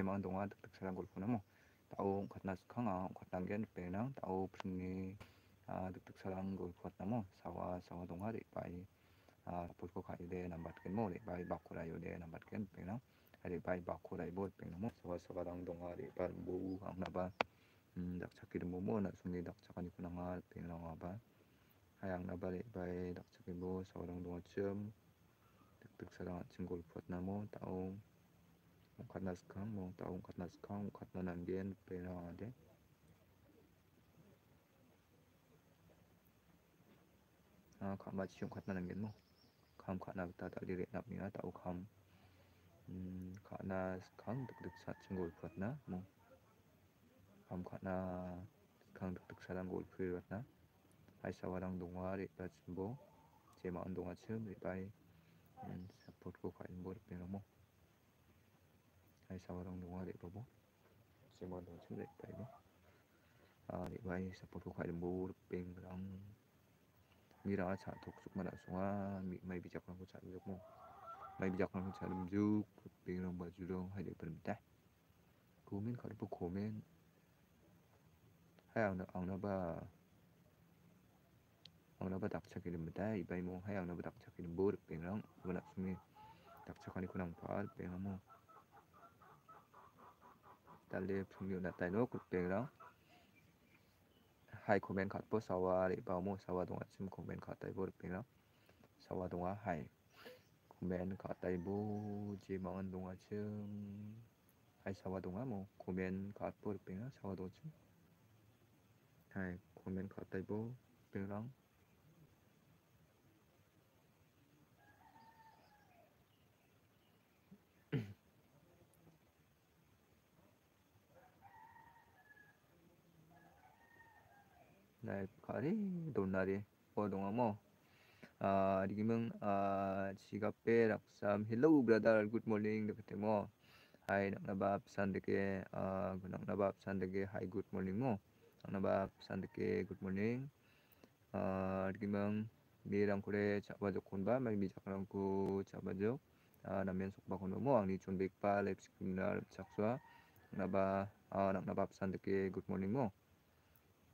mang donga dak dak sarang golpuna mo tau khatna skanga khatna gen penang tau phringni dak dak sarang golpuna mo sawa sawa donga re bai putko khai de nambat ken mo re bai bakura yo de nambat ken penang re bai bakura bo penang mo sawa sawa dang donga re bar bo ang na ba dak chakir mo mo na sungni dak chakani kunanga penang ba hayang na ba re bai dak chakir bo sawa dang donga chum dak dak sarang 관나스캉 뭐 따옴 관나스캉 관나난겐 베나데. 아 관마치용 관나난겐 뭐? 감관나다 달리레 남이나 따오 감 관나스캉 득득사 친구 올프나? 뭐. 감관나 강 득득사랑 올프였나? 아이사와랑 동화리 따진보. 제 마음 동화 처음 리바이 음, 사포르고 과인 보르 베노모 Hai sawarong dong adik bobo. Semua dong cemlek baik bo. Adik bayi ah, sapo tu kai lembu ping berang. Mira cha tok suk mana suwa mi mai bijak nang cha lembu mo. Mai bijak nang cha lembu ping rong ba ju dong hai dek berem ta. Komen kali bo komen. Hai ang na ang na ba. Ang na ba tak cha kirim ta i bayi mo hai ang na ba tak cha kirim bo ping rong. Wala sumi tak cha kali kunang pa ping mo. Trong 달리 풍류 나타이노 굿뱅랑 하이 코멘 갓보 사와 리 바모 사와 동아 침 코멘 갓다이보 르뱅랑 사와 동아 하이 코멘 갓다이보 지망은 동아 침 하이 사와 동아 뭐 코멘 갓보 르뱅랑 사와동 침 하이 코멘 갓다이보 뱅랑 날 가리 돈나리 어동아 뭐 à đi mừng à chỉ gặp bé đặc sam hello brother good morning được thế mo hai nak na bab san de ke à nak na bab san de ke hai good morning mo nak na bab san de ke good morning à đi mừng mi rang kore cha ba jok kon ba mai mi chak rang ku cha ba jok à na men sok ba kon mo ang ni chon bek pa lep scriptural chak swa na ba à nak na bab san de ke good morning mo bab sandike good morning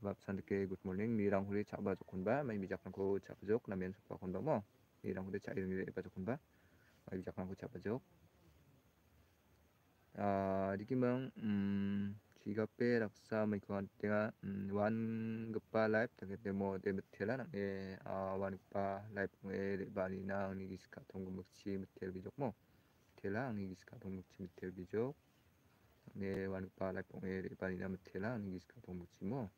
um e e mo tela ni giska tonggu mukchi metel bijok ne wan gpa live e de bani na metela ni giska tonggu mukchi mo 텔비족 adal twisines kere talde au twisines kere mkulnan digimeng jigabe raksa mai kate cha kuja dausa songingan yete o danang o dausa songe mo aba cha kuja ngaba dausa bijak songe ba bijak songe cheba dausa 미잘로 메이박 메이바 송에 칭한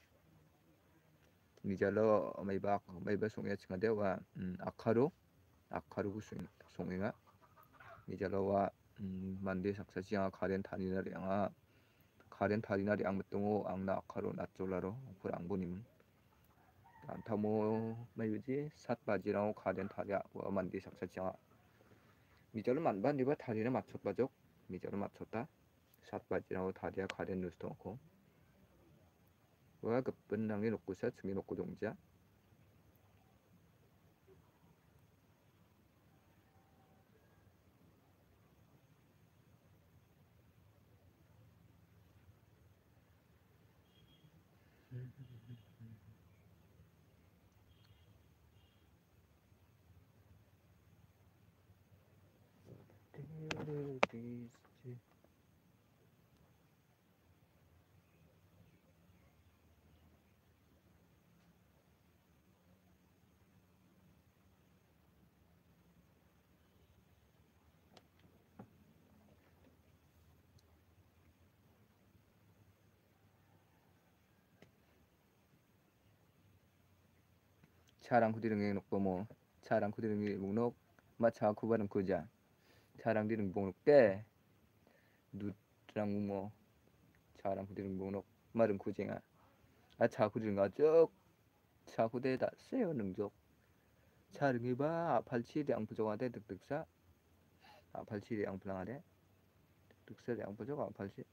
가렌 타리나리 앙부똥오 앙나 아카로 나쫄라로 구랑보님. 안타모 메이지? 삿바지라고 가렌 타리아 와 만데 saksa지야 미잘로 만반디바 타리나 맞췄바죠 미잘로 맞췄다. 삿바지라고 타리아 가렌 누스토고 와 급분량이 놓고서 중이 놓고 동자 차랑 후디릉에 녹보 뭐 차랑 후디릉이 목록 마차 쿠바는 kuja 차랑 디릉 목록 때 누랑 뭐 차랑 후디릉 목록 마름 kujenga à cha khu rừng ở trước cha khu đây đã xeo nừng dọc cha rừng ba à 팔치 대앙 부족한데 득득사. 아 팔치 대앙 불량하대 득득사 대앙 부족 아 팔치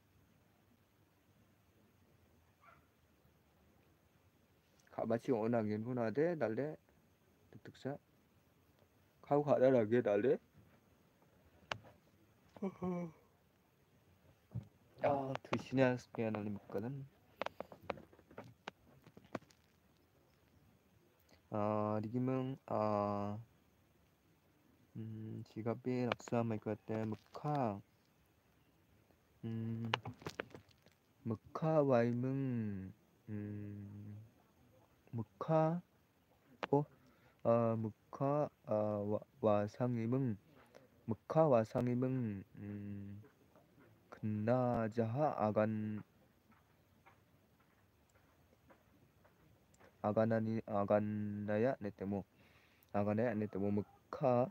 가 마치 원하긴 훈하대 달래? 득득사. 가고 가다라게 달래? 아 드시냐 스피아 날림거든 아 리기명 아 음, 지갑이 락사 마이크 때 묵카 음 묵카 와이명 음 묵카 어? 아 묵카 아 와상이명 묵카 와상이명 음 근나자하 아간 아가나니 아간나야 네테모 아가나야 네테모 묵카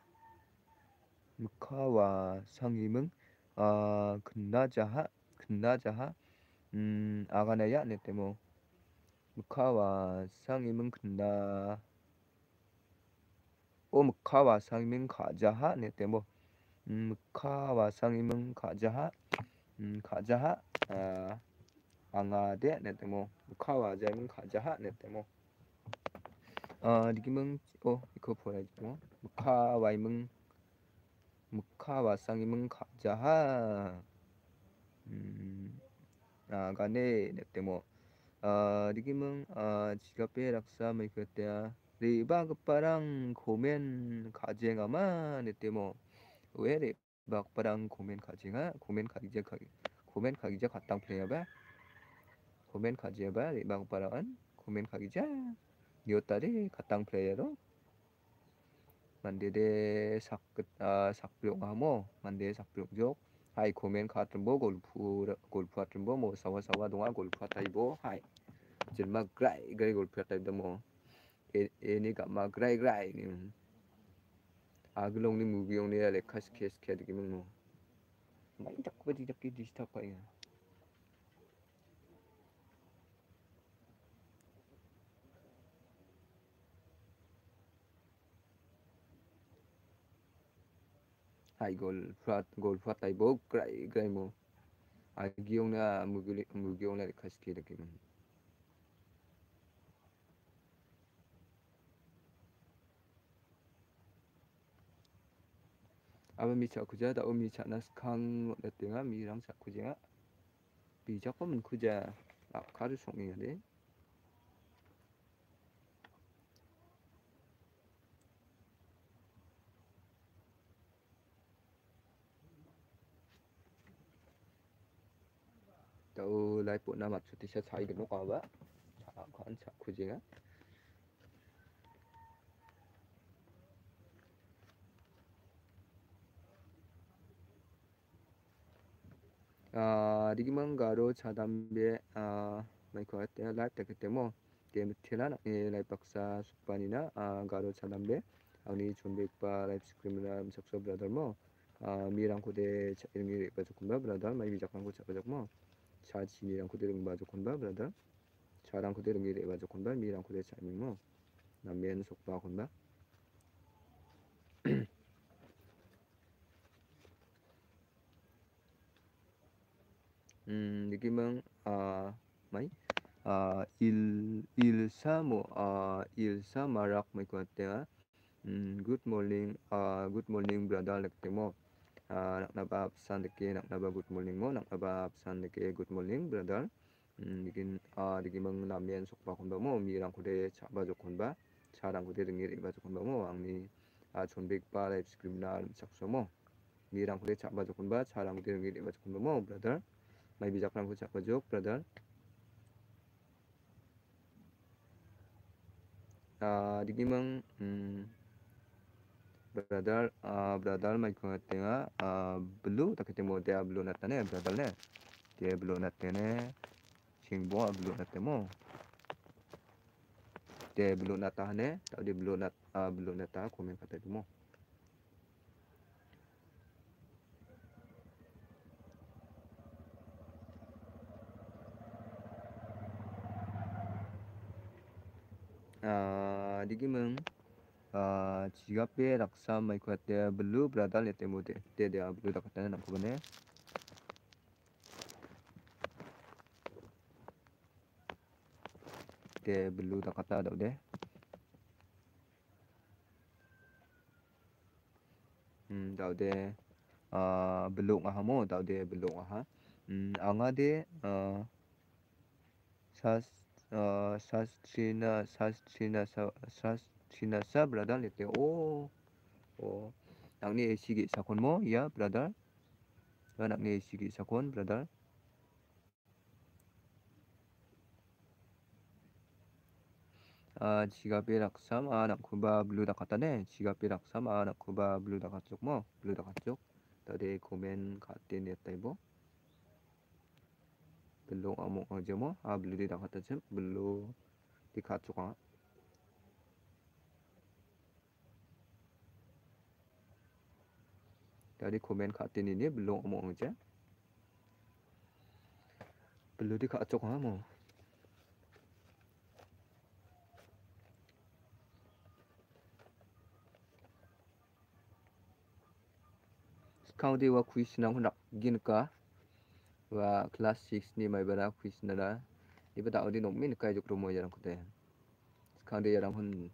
묵카와 상임은 아 근나자하 근나자하 음 아가나야 네테모 묵카와 상임은 근나 오 묵카와 상임은 가자하? 네테모 음, 묵카와 상임은 가자하? 음, 가자하? 아 앙아데 네테모 묵카와 자임은 가자하? 네테모 아 리기문 어 이거 보여야지 뭐. 무카와이문 무카와상이문 가자하? 음 아가네. 네때모 아 리기문 아 지갑에 락사 뭐 그때야 리바 급바랑 고멘 가쟁아마 네때모 왜 리바 급바랑 고멘 가쟁아 고멘 가기자 가기 고멘 가기자 갔당 플레이어바 고멘 가지야바 리바 급바랑은 고멘 가기자. Nyotari katang playero mandede sakit uh, sakpilok mo mande sakpilok jok hai komen khatrbo golfu golfu atrbo mo sawa sawa donga golfu ataibo hai jenma grai grai golfu ataibda mo ini gama grai grai ni aglong ni movie ong ni ale khas kes khed gi mo mai tak ba di tak di disturb pa ya hai gol cha ko mình kuja a kharu song ni de tau lai pu na mat chu ti sa chai ge no ka ba cha khan cha khu je ga 아 리기만 가로 차담베 아 마이크 할때 라이브 때기 때문에 게임 티나 예 라이브 박사 숙반이나 아 가로 차담베 아니 존백바 라이브 스크림이나 सक서 브라더 뭐아 미랑 고대 이런 게 가지고 브라더 마이 비작한 거 잡아서 뭐 차진이랑 그대로 맞아 건다 브라더 차랑 그대로 미래 맞아 건다 미랑 그대 차미 뭐 남면 속바 건다 음 느낌은 아 많이 아 à il sa marak mai ko te um good morning uh good morning brother lek te mo uh, nak nabab san deke nak nabab good morning mo nak nabab san deke good morning brother um, uh, kode dengi reba jokonba mo angni uh, chonbek ba live screen na sakso mo mirang kode chaba jokonba charang kode dengi reba jokonba mo brother mai bijak rang ko chaba jok brother uh, digi mang um, brother uh, brother mai ko tenga uh, blue ta ketemo dia blue na tane brother ne dia blue na tane singbo blue na temo dia blue na ta ne ta dia blue na uh, blue na ta komen kata mo 아 디기문 아 지갑에 락사 마이크 때 블루 브라달 레테 모데 데데 블루 다 갖다는 남고 보네 데 블루 다 갖다 다우데 음 다우데 아 블루 nga hamo 다우데 블루 nga ha 음 앙아데 어 사스 어 사스치나 사스치나 사 사스치나 사 브라달 레테 오 Oh, nak ni sikit sakon mo, ya, brother. Ya, nak ni sikit sakon, brother. 아, 지갑에 락삼, 아, 나쿠바 블루다 갔다네. 지갑에 락삼, 아, 나쿠바 블루다 갔쪽 뭐, 블루다 갔쪽. tadi komen katin dia taibo. Belum amuk aja mo, ah, belum dia kata jem, belum dikacuk ah. Dari komen katin ini belum amuk aja. Belum dikacuk ah mo. Kaudi wa quiz nang hendak gin ka wa kelas 6 ni mai bara quiz nala iba ta odi nok min ka juk romo jarang kote kaudi jarang hun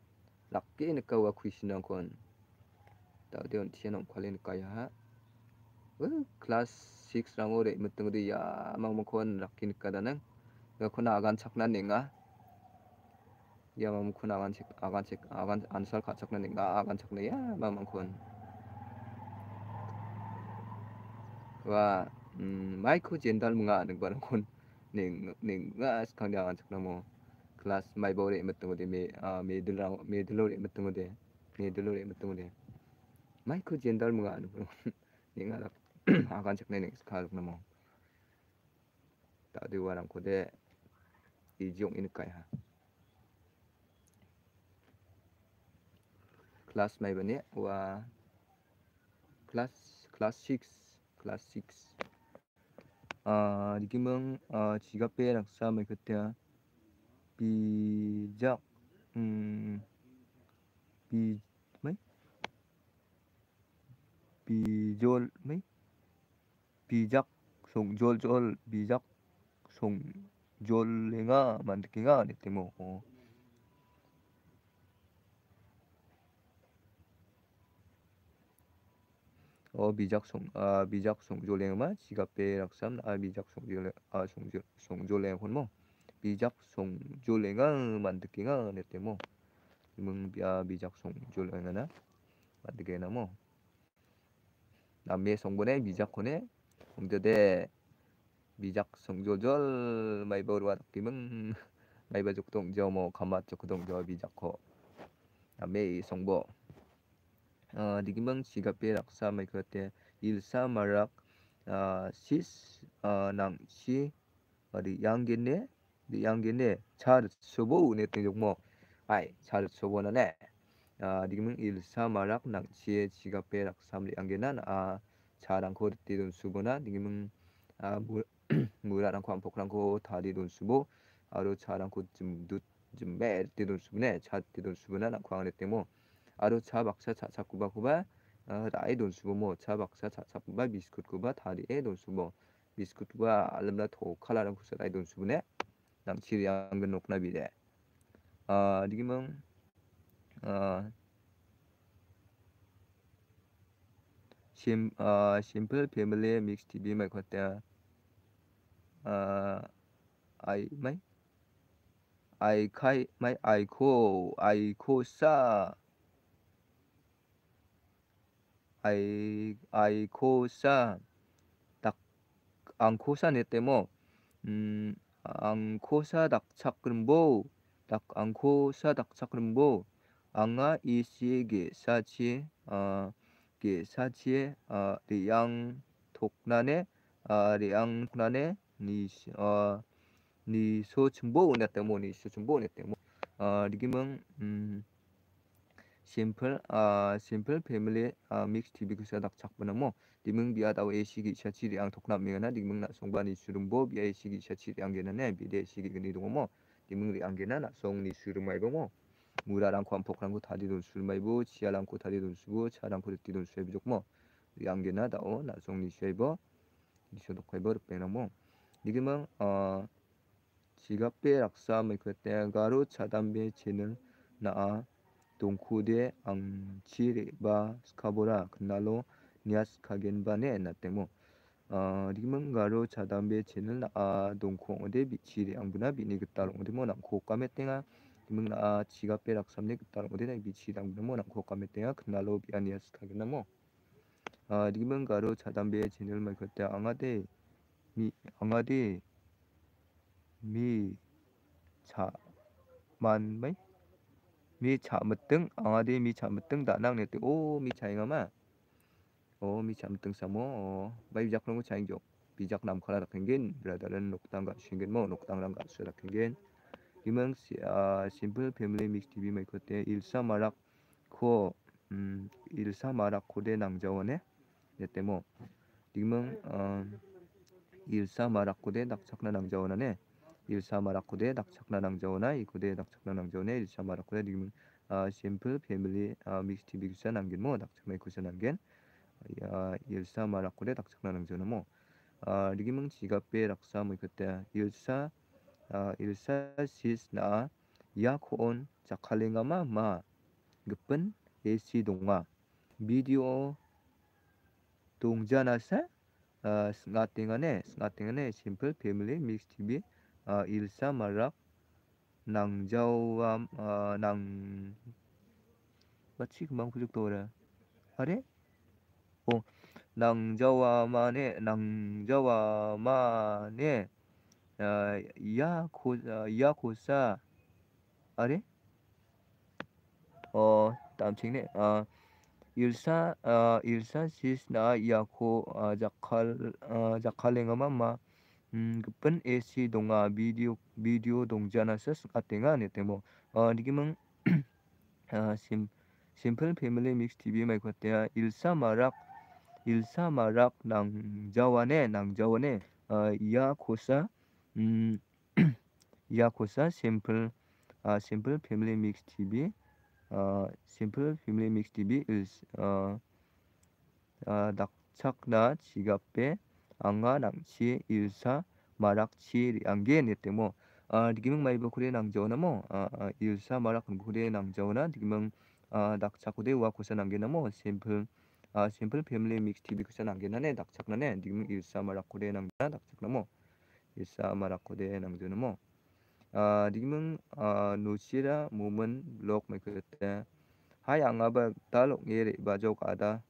lak ke ni ka wa quiz nang kon ta odi on tien om kwalin ka ya wa kelas 6 rang ore meteng di ya mang mang kon lak kin ka danang ga kon agan chakna ninga ya mam kun agan chek agan chek agan ansal ka chakna ninga agan chakna ya mang mang kon và um, Michael Jendal mga nagbarang kon ning ning nga kang dia an sakna mo class mai bore metung de me me dul me dul re metung de me dul re metung de Michael Jendal mga ano ning nga akan sakna ning ska na mo ta de warang ko de ijong in kai ha class mai bane wa class class 6 class 6 아 리기멍 아 지갑에 낙사மை 그때 비작 음비 mấy 비졸 mấy 비작 송졸졸 비작 송졸랭아 만드기가 아니때 뭐 어. 어 미작송 아 미작송 조랭마 지갑배 락삼 아 미작송 조랭 아 송조 송조랭 혼모 미작송 조랭아 만드기가 만드게나 뭐. 남미 송본에 미작혼에 홍저대 미작 송조절 마이버와 기มึง 마이바 족동 저 뭐 가마 족동 저 미작호. 남미 송보 uh, digimang sigape raksa mai kate ilsa marak uh, sis uh, nang si di yang gene di yang gene char sobo ne te mo ai char sobo na ne uh, digimang ilsa marak nang si sigape raksa mai yang gena a charang ko ti dun subona digimang a murarang ko ampokrang ko tadi dun subo aro charang ko 좀 눕, 좀 매, 때돈 수분에 차 때돈 수분에 나 광을 때모 아로 차 박사 차차 구바 구바 어, 라이 돈 수고 뭐차 박사 차차 구바 비스쿠트 구바 다리에 돈 수고 비스쿠트 구바 알름라 토 칼라랑 구사 라이 돈 수분에 남치리 양근 녹나 비데 아 니기멍 어 심, 어, 심플 패밀리 믹스 TV mai khote uh, ai mai ai khai mai ai kho ai kho sa ai 아이코사 닭 앙코사 네때모 음 앙코사 닭착그름보 닭 앙코사 닭착그름보 앙아 이시게 사치 어게 사치에 어 리양 독난에 어 리양 독난에 니시 어 니소 춘보 네때모 니소 춘보 네때모 어 리기멍 음 simple uh, simple family uh, mix tv kusa dak chak bana mo dimung bia daw e sigi cha chi ang thokna mi na dimung na songba ni surum bo bia e sigi cha chi ang gena ne bi de sigi gni dong mo dimung ri ang gena na song ni surum mai bo mo 무라랑코 안폭랑코 다디 돈술 마이보 지아랑코 다디 돈수고 차랑코 띠 돈수에 비족 뭐 양게나 다오 나송 니 쉐이버 니쇼도 거이버 르페나 뭐 니기멍 어 지갑배 락사 메크때 가로 차담배 제는 나 동쿠데 앙치레바 스카보라 그날로 니아스 카겐바네 나테모 어 리멍 가로 차담배 제는 나 동콩 어데 비치레 앙부나 비니 그따로 어데 뭐 mi cha man mai mi cha mteng angade mi cha mteng da nang ne te o mi cha ngama o mi cha mteng samo o bai jak nang cha jok bijak uh, um, uh, de dak chakna nang jawana ne ilsa marak ko de dak chakna nang jawana i ko de dak chakna nang jawane ilsa marak ko de dimang uh, simple family uh, mix TV uh, ko de dak chakna nang jawana mo uh, digimang 지갑배 락사 뭐 그때 일사 일사시스 나 야코온 자칼링 일사 마라코데 낙착나낭자오나 이코데 낙착나낭자오네 일사 마라코데 니금 아 심플 패밀리 아 믹스티 믹스 남긴 뭐 낙착나 이코세 남긴 야 일사 마라코데 낙착나낭자오나 뭐 아, 아, 아 리기멍 지갑에 락사 뭐 그때 일사 아 일사 시스나 야코온 자칼링아마 마 급은 에시 동아 비디오 동자나사 아 스나팅안에 스나팅안에 심플 패밀리 믹스 TV 마이코 때야 일사 마락 일사 마락 낭자와네 낭자와네 어 이야 코사 음, 야코 사 심플 아 심플 패밀리 믹스 TV 아 심플 패밀리 믹스 TV is 어 아, 낙착나 지갑배 앙아 낭치 일사 마락치 앙게 네테모 아 디기명 마이버 코레 낭자오나 뭐 아, 아 일사 마락 코레 낭자오나 디기명 아 낙착고데 와 코사 낭게나 뭐 심플 아 심플 패밀리 믹스 TV 코사 낭게나네 낙착나네 디기명 일사 마락 코레 낭자 뭐 nuchira mumen blok mai kete hai anga ba dalok ngere ba jok ada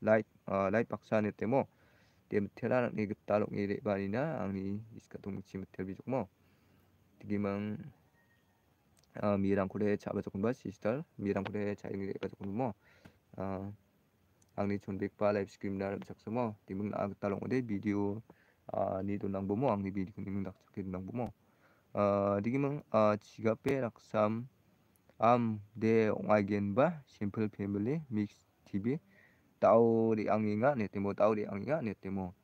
light light paksa ne temo dem tera ni gip dalok ngere ba ni na angni iska tung chi metel bi jok mo digimang mirang kore chaba jok ba sister mirang kore chai ngere ba jok mo angni chonbek pa live stream na jakso mo dimung na dalok ode video ni donang bomo angni bidi kuning dak chake donang bomo digimang 지갑배 락삼 am de ongai gen ba simple family mix tv netemo tauri anginga netemo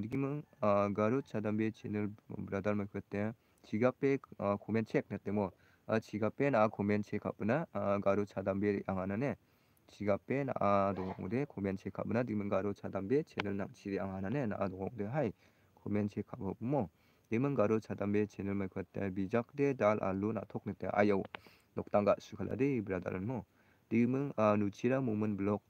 digimang garu chadambe channel brother ma kwate 지갑배 코멘 책 netemo 지갑배 나 코멘 책 chadambe angana 지갑배 나 코멘 책 lemon garo chadambe channel mai khata bijak de dal alu na thok ne te ayo noktanga sukhala de brother mo lemon nuchira moment blog howe chajok howe mai howe chajok ba ada tak te mo o chajok mo mai bijak na chajok mo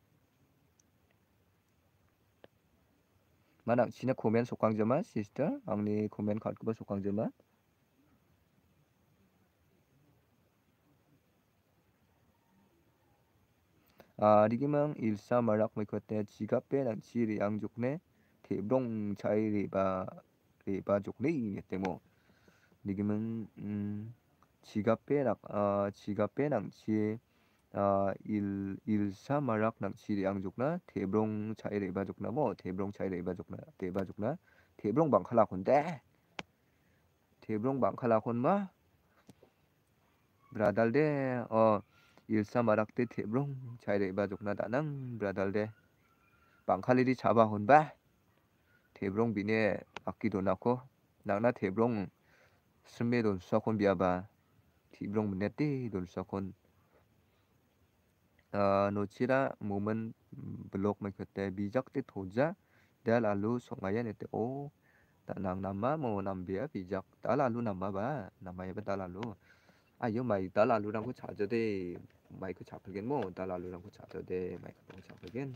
지갑배 낭치 아, 일 일사 마락 낭치 양족나 대브롱 차이를 이바족나 뭐 대브롱 차이를 이바족나 대바족나 대브롱 방칼라콘데 대브롱 방 칼라콘마 브라달데 어 일사 마락 때 대브롱 차이를 이바족나 다낭 브라달데. 방칼리리 잡아혼바. 대브롱 비네 아끼도 나고 나나 대브롱 스메 돈 수사콘 비아바. 대브롱 문네띠 돈 수사콘 nocira momen blok mai kete bijak te thoja da lalu songaya nete o ta nang nama mo nambia bijak ta lalu nama ba nama ya ta lalu ayo mai ta lalu rang ko chaja de mai ko chapelgen mo ta lalu rang ko chaja de mai ko chapelgen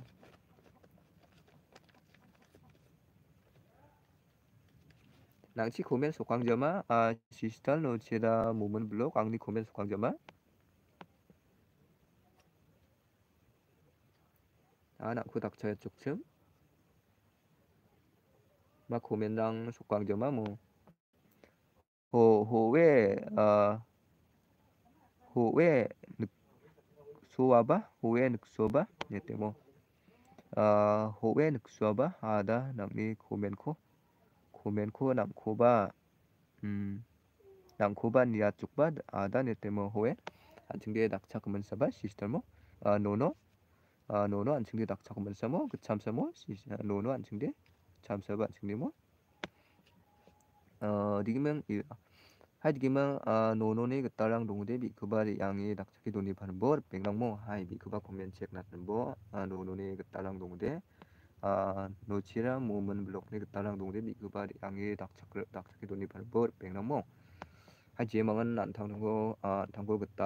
낭치 고멘 속광점아 아 시스탈 노치라 모men blok angni 고멘 속광점아 anakku tak percaya Jogja mà 고멘랑 속광점아 뭐. 호, 호외 어 호외 늑소와바? 호외 늑소바? 예때 뭐. 어, 호외 늑소바? 아다 남니 고멘코. 고멘코 남코바. 음 남코바 니아 쪽바? 아다 예때 뭐 호외. 안층대 낙차 그만 사바? 시스템 뭐 아, 노노 아, 노노 안층대 낙차 그만사 뭐 그참사 뭐 노노 안층대 참사 안층대 뭐 어, 디기면 hai digima nono ne gitarang dongde bi kubari yangi daksaki doni pan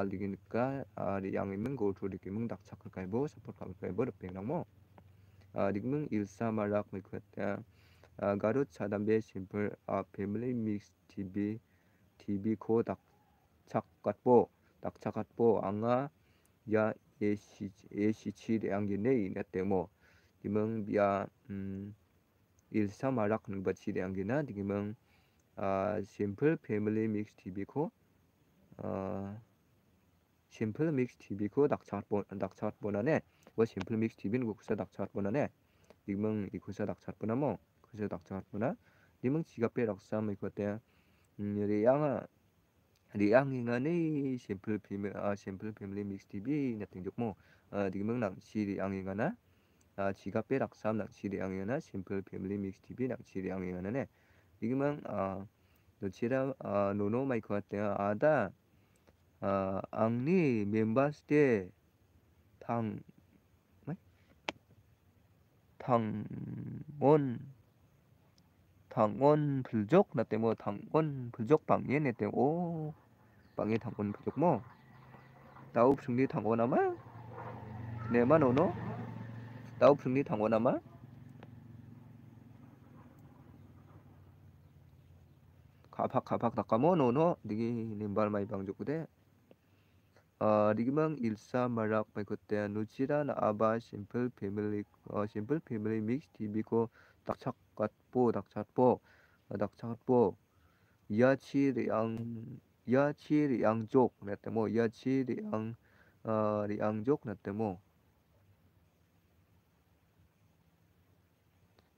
diginika ri yangi meng go tru dikimeng daksak kai bo support kai bo pengrang mo digimeng ilsa marak mikhat garut sadambe simple family mix tv TV anga ya esi esi de angge nei na temo dimeng bia um, ilsa marak nungbat si de angge na dimeng uh, simple family mix TV ko uh, simple mix TV ko dakchatpo dakchatpo na ne wa simple mix TV ko kusa dakchatpo na ne dimeng ikusa dakchatpo na mo kusa dakchatpo na dimeng 지갑에 락삼 이거 때 Riang Riangingane simple family uh, simple family mix TV nating jok mo uh, digmang nang si Riangingana uh, 지갑에 락삼 nang si Riangingana simple family mix TV nang si Riangingana ne digmang uh, 너치라 uh, 노노 마이크 같대요. 아다 angni members de thang thang 당원 불족? 나 때뭐 당원 불족 방예 내 때문 오 방예 당원 불족 뭐? 나옵 승리 당원 아마? 내만 오노? 나옵 승리 당원 아마 가팍 가팍 닦아모 노노 니기 님발 마이 방족구대 어 리기망 일사 마락 마이 그때 누치라 나 아 바 심플 패밀리 어 심플 패밀리 믹스 티비고 딱착 po dak chat po dak chat po ya chi riang ya chi riang jok na te mo ya chi riang riang jok na te mo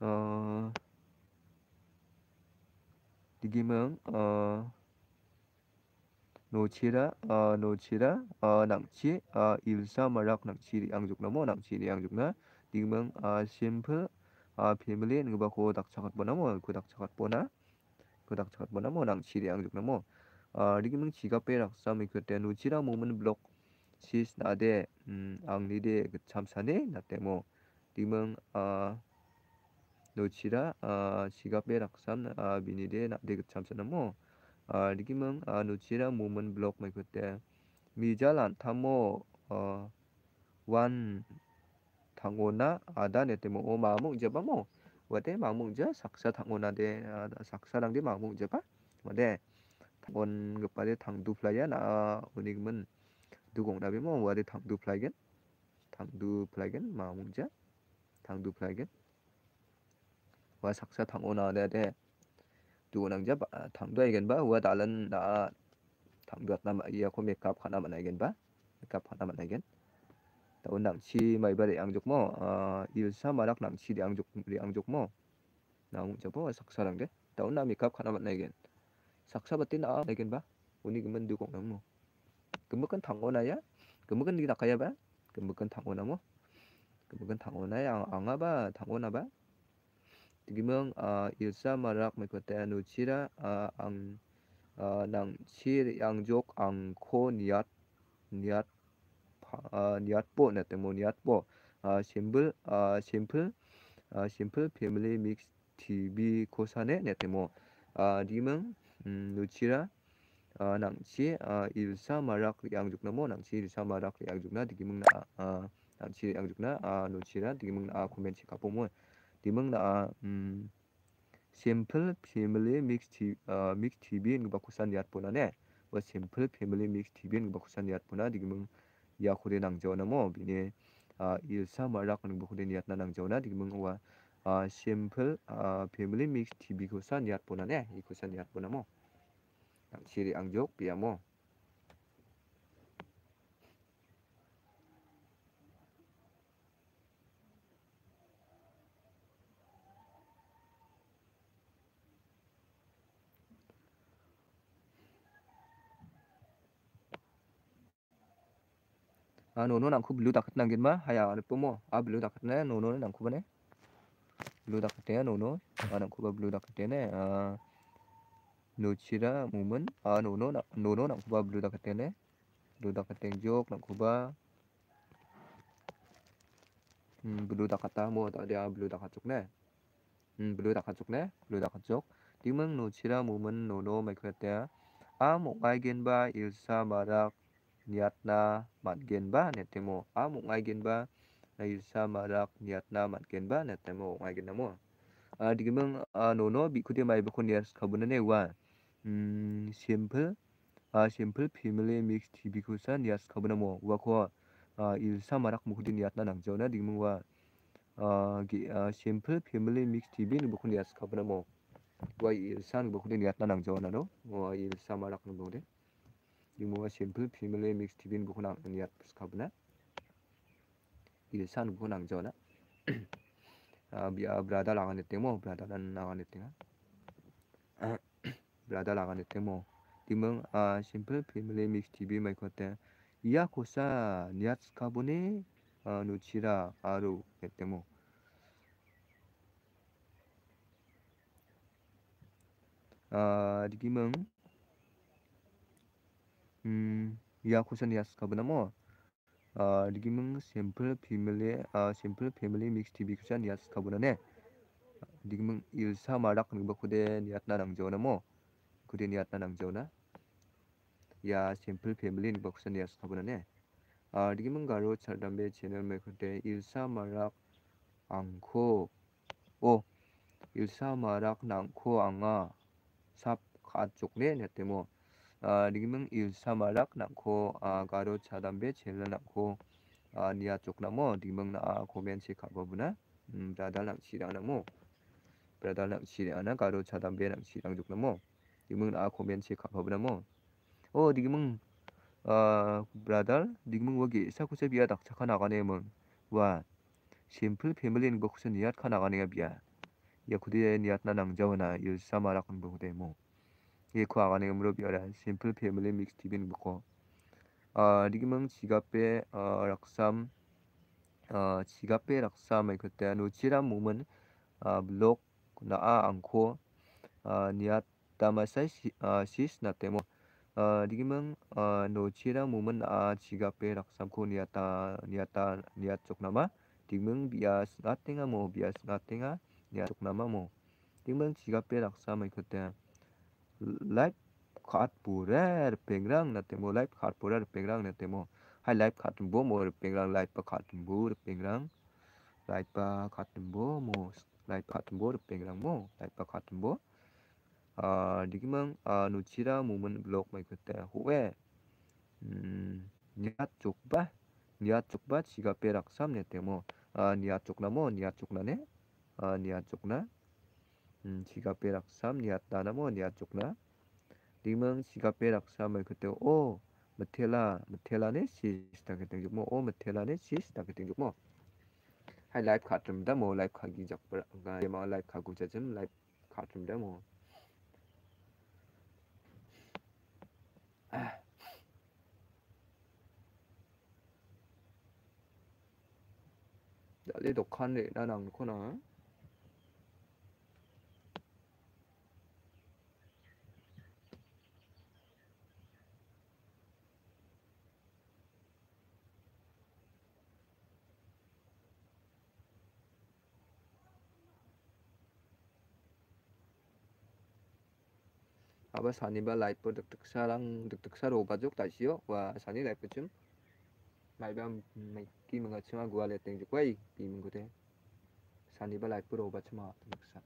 digimang 노치라 어 노치라 어 낭치 어 일사 마락 낭치 리앙죽 나모 낭치 리앙죽 나 디명 어 심플 아 비밀리 누가 고 닥차gat 보나 뭐고 닥차gat 보나 고 닥차gat 보나 뭐랑 치리앙 죽나 뭐아 리기명 지갑에 락삼이 그 노치라. 아 지갑에 락삼 아 비니데 나데 그 참사나 뭐아 리기명 아 노치라. 모men blok 뭐 그때. 미잘안 타모 어완 당오나 아다네 때모. 오 마몽 제바 모. 와데 마몽 제 saksa 당오나 데 saksa랑 데 마몽 제바 와데 당온 급바데 당두 플라이야. 나 오닉문 두공 나비 모 와데 당두 플라이겐 당두 플라이겐 마몽 제 당두 플라이겐 와 saksa 당오나 데데 두고낭 제 당두 아이겐 바와 달은 나 당두 나마 이야 코 메이크업 하나 만나겐 바 메이크업 하나 만나겐 taun nang chi mai ba ang jok mo ilsa marak nang chi ang jok ang jok mo nang jabo saksa rang de taun na mikap khana bat naigen saksa batin a naigen ba uni gemen du kong mo gemekan tango na ya gemekan di nakaya ba gemekan tango na mo gemekan tango na ya anga ba tango na ba digimeng ilsa marak mai kota nu chira ang nang chi ang jok ang ko niat niat niat po na temo niat po simple simple simple family mix TV kosan에 ne temo. Dimeng nuchira nangchi ilsa marak yang jukna mo nangchi ilsa marak yang jukna digimeng na nangchi yang jukna nuchira digimeng na comment chi kapo timang na um simple family mix t uh, mix tv ng bakusan yat puna ne wa simple family mix tv ng bakusan yat puna digimang ya khode nang jaw na mo bine uh, ilsa marak ng bakude yat na nang jaw na digimang wa uh, simple uh, family mix tv ko san yat puna ne ikusan yat puna mo ang siri ang jok pia mo à nó nó nang khu blue dakat nangin ma haya ano po mo ah blue dakat na no no nang khu ba ne blue dakat ya no no nang khu ba blue dakat ya ne no chira mumen ah no no no no nang khu ba blue dakat ya ne blue dakat teng jok nang khu ba blue dakat ta mo ta dia blue dakat chuk ne blue dakat chuk ne blue dakat chuk dimang no chira mumen no no mai khata a mo ai gen ba ilsa barak niatna matgenba netemo amo ongaigenba nailsa marak niatna matgenba netemo ongaigenamo digimeng nono bikude maibako nias kabunane wa simple simple family mix tv kosa nias kabunamo wako ilsa marak mukude niatna nangjona digimeng wa simple family mix tv nubako nias kabunamo wa ilsa nubako niatna nangjona no wa ilsa marak nubode Imo simple family mix tibin buku nang niat skabna. Ilsan buku nang jona. Bia brada lagan itu mo brada dan lagan itu nga. Brada lagan itu mo. Timeng simple family mix TV mai kote. Iya kosa niat skabune nuchira aru itu mo. digimeng ya kusan ya kabana mo digimeng simple family simple family mix tv choknamo digimeng na komen se kababuna brada nang chirang namo brada nang chirang na garo chadambe nang chirang joknamo digimeng na komen se kababunamo o digimeng brother digimeng wagi sa kusa biya dak chaka nagane mong wa simple family ng kusa niat ka nagane biya ya kude niat na nang jawana ilsa marak mo ye ko agane umro biara simple family mix tibin buko digimang 지갑에 락삼 지갑에 락삼의 그때 노치란 몸은 블록 나아 않고 니앗 다마사이 시스 나테모 digimang 노치란 몸은 나 지갑에 락삼고 니아타 니아타 니아 쪽 nama digimang bias ngatenga mo bias ngatenga niat 쪽 nama mo digimang 지갑에 락삼의 그때 purer pengrang na temo purer pengrang na temo hai live khat bo mo pengrang live pa khat bo pengrang live pa khat bo mo live khat bo pengrang mo live pa khat bo digimang nuchira mumen blog mai kete huwe niat chokba niat chokba chiga perak sam ne temo niat chokna mo niat chokna ne niat chokna 지갑에 락삼 니았다나모 니아쪽나 링멍 지갑에 락삼을 그때 오 Matela Matela ne si sta ke teng mo o Matela ne si sta ke teng mo hai ki mga chima gwa le teng kwai pi ming te sani ba live po ro ba chima dak sa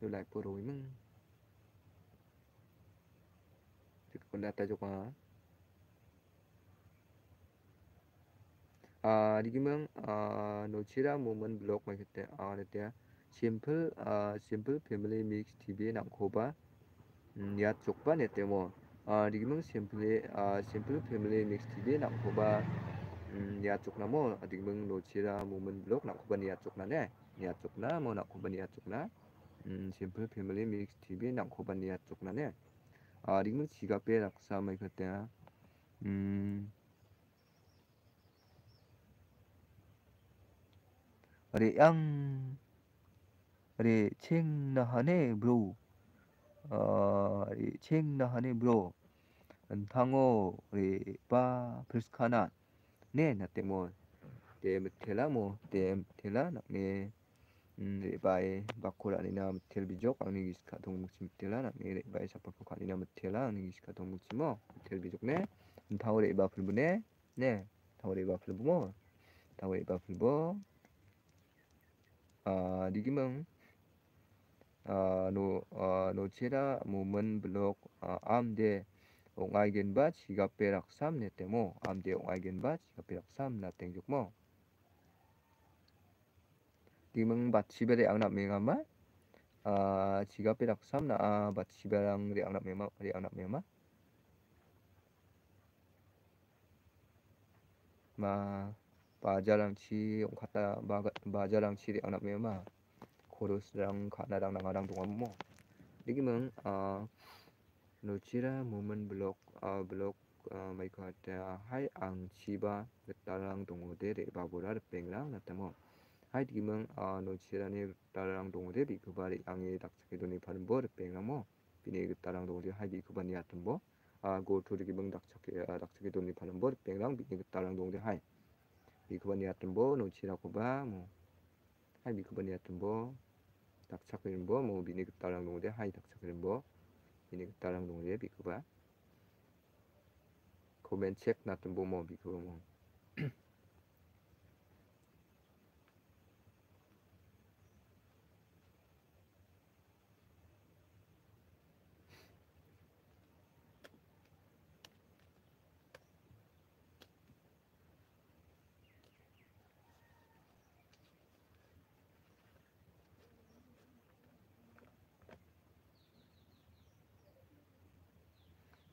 yo live po ro ming dik ko data jok ma 아 리기명 아 노치라 모먼 블록 마이크테 아 레테 simple uh, simple family mix tv nam khoba ya chokpa ne temo digimang simple simple family mix tv nak khoba ya chokna mo digimang no chira moment blog nak khoba ya chokna ne ya chokna mo nak khoba ya chokna simple family mix tv nak khoba ya chokna ne digimang chiga pe raksa mai khate अरे yang अरे na mtel bijok ang ni giska dong muksim mtela nak ne re bai sapa ko ni na mtela ang ni giska dong muksim mo mtel bijok ne tango re ba fulbu ne ne tango re ba fulbu mo tango re ba fulbu ah digimang no no chera momen blok amde ongaigen ba chigape raksam netemo amde ongaigen ba chigape raksam na tengjok mo dimeng batchibere angna mengama chigape raksam na batchiberang re angna mema re angna mema ma bajarangchi ongkata bajarangchi re angna mema chorusrang khanarang nangarang dongamo digimeng nochira momen blok blok maikate hai ang chiba getarang dongode re babora pengrang natamo hai digimeng nochirani getarang dongode bikubari angi daksake doni parimbo pengramo bini getarang dongode hai bikubani atumbo go to digimeng daksake daksake doni parimbo pengrang bini getarang dongode hai bikubani atumbo nochira koba mo hai bikubani atumbo dakchakrim bo mo bini talang dongde hai dakchakrim bo bini talang dongde bikuba comment check natum bo mo bikuba mo 지금은 아 룰루 아 룰루 아이 룰루 이치 이티 이티 케비 메코테 아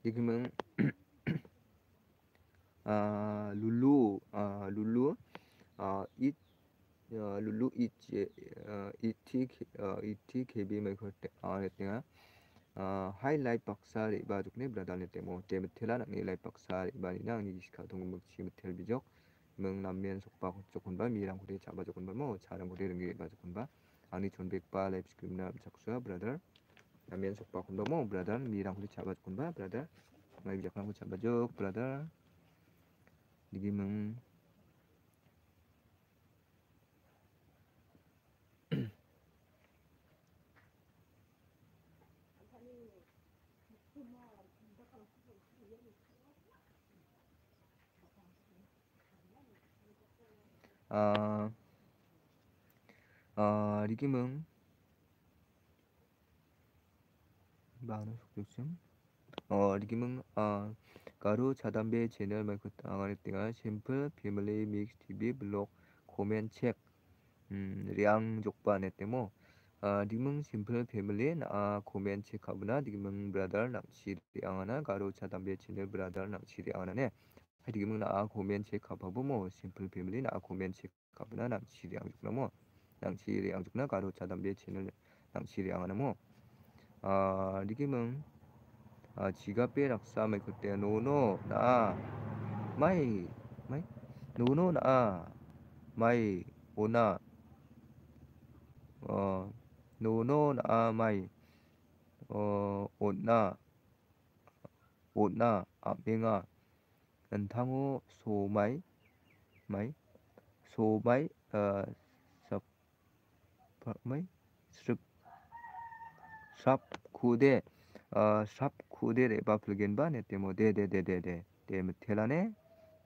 네티가 하이라이트 박사 이바둑네 브라달네테 뭐 데메텔라 나니 라이트 박사 이바니나 니 시카 동목 치메텔 비적 명 남면 속박 조건바 미랑 고대 잡아 조건바 뭐 자랑 고대 릉게 바 조건바 아니 존백바 라이프 스크림나 작수야 브라더 Namian sokpa kun mo brother mirang kuli cabat kun ba brother ngai bijak ku cabat jok brother digi meng 아, 아, 리기멍 많은 속도심 어 리기문 아 가루 자담배 채널 마이크 띵아 심플 패밀리 믹스 TV 블록 코멘 책 음, 량 족반에 때모 uh, kababu mo simple family na comment check kabuna nak chiri angjukna mo nak chiri angjukna garo chadambe channel nak chiri angana mo uh, digmung uh, 지갑에 락사 mai kute nono na mai mai nono na mai ona uh, 노노 아마이 어 온나 온나 아뱅아 은탕호 소마이 마이? 소마이 어 섭, 마이 습, 삽 쿠데 어, 삽 쿠데레 바플겐바 네테모 데데데데데 샵 구대 어샵 구대 레바플겐 바 네테모 데데데데데 데메 테라네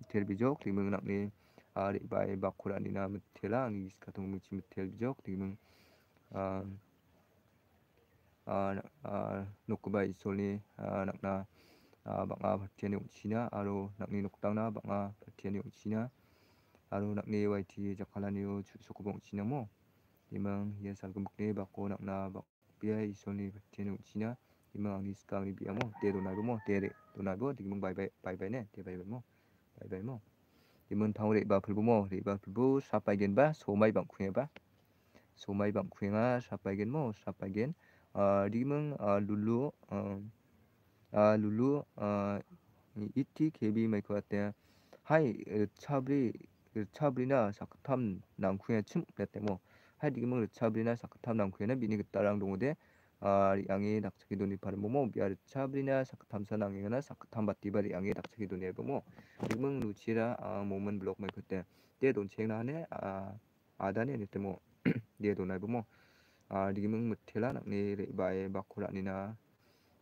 텔비족 디멍 낙니 아리 바이 바쿠라니나 메텔라 아니 스카 동무 치 텔비족 디멍 아아 노쿠바이 솔니 아 낙나 아 방아 파티니 옹치나 아로 낙니 녹당나 방아 파티니 옹치나 아로 낙니 와이티 자칼라니오 주소코봉 치나모 이망 예살금 묵네 바코 낙나 바 bakbia isolni partiani ongchina imang angni ska angni biamo de donaibo mo de re donaibo digimang bye bye bye bye ne de bye bye mo bye bye mo imang tang re ba pulbo mo re ba pulbo sapai gen ba somai bang khue ba somai bang khuenga sapagen mo sapagen rimeng lulu lulu iti kebi mai ko ate hai chabri chabrina saktam nangkhuya chim lete mo hai digimeng chabrina saktam nangkhuya bini gitarang dongode 양이 닥치기 돈이 바른 모모 비아르 차 브리나 사크탐사 낭이나 사크탐 바티바리 양이 닥치기 돈이 해보모 digmeng luchira momen blok mai kote te don chengna hane adane ne temo dia donai bomo digimeng mutela nakni rebae bakola nina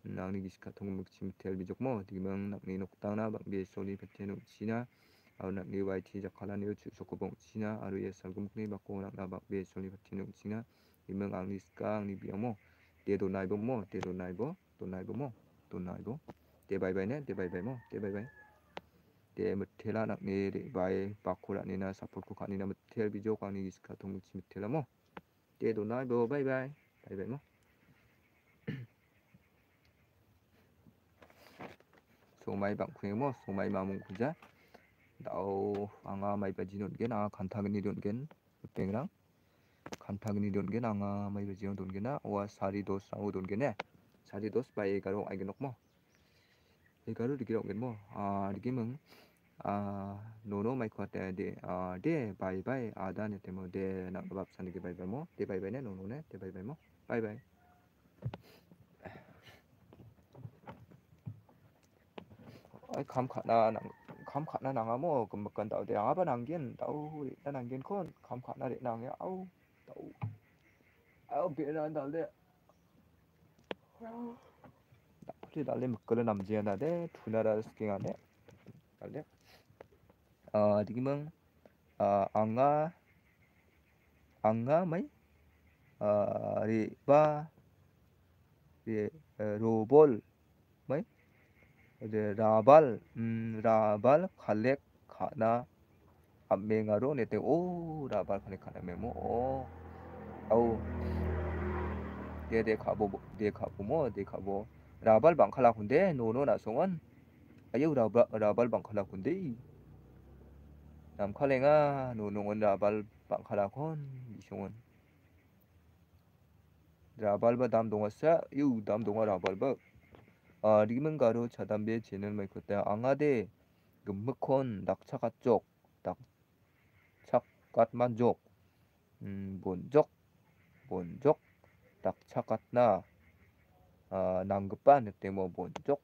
nangni giska tong mukchi mutel bijokmo digimeng nakni noktangna bangbe soli awnak ni wai thi jakhala ni chu sokobong china aru ye salgum kni ba ko nak ba be soli phathinu china imang ang ni ska ang ni biamo te do nai bo mo te do nai bo to nai bo mo to nai bo te bai bai ne te bai bai mo te bai bai te mthela nak ni re bai ba ko ra ni na support ko khani na mthel bi jo ka ni ska thong chi mthela mo te do nai bo bai bai bai bai mo 送买板块么？送买麻木块子。Dao anga mai baji non gen anga kantagni don gen pengrang kantagni don gen anga mai baji don gen na wa sari dos sangu don gen ne sari dos ba egaro ai genok mo egaro dikirok gen mo a dikimeng 아 노노 마이크 때 데, 아, 데 바이바이 아다네 때모 데 나밥 산게 바이바이 뭐데 바이바이네 노노네 데 바이바이 뭐 바이바이 ai khám khả na khám khả na nàng mo cầm cần tàu để áp nàng kiến tàu để nàng kiến con khám khả na để nàng ấy áo tàu áo bị nàng tàu để 나쁘지 달래 먹거를 남지야 나데 두나라 스킹하네 달래 uh, digimang uh, anga anga mai uh, ri ba uh, robol mai ri rabal um, rabal khalek khana amengaro nete o rabal khalek khana memo o au de de khabo de khabo mo de khabo rabal bang khala kunde no no na songan ayo rabal rabal bang khala kunde nam khalenga nu nungon rabal bang khala kon bisongon rabal ba dam donga sa yu dam donga rabal ba 아 리문가로 자담배 진을 말 그때 앙아데 금묵콘 낙차가 쪽 낙착갓 만족 음 본적 본적 낙차갓나 아 난급반 그때 뭐 본적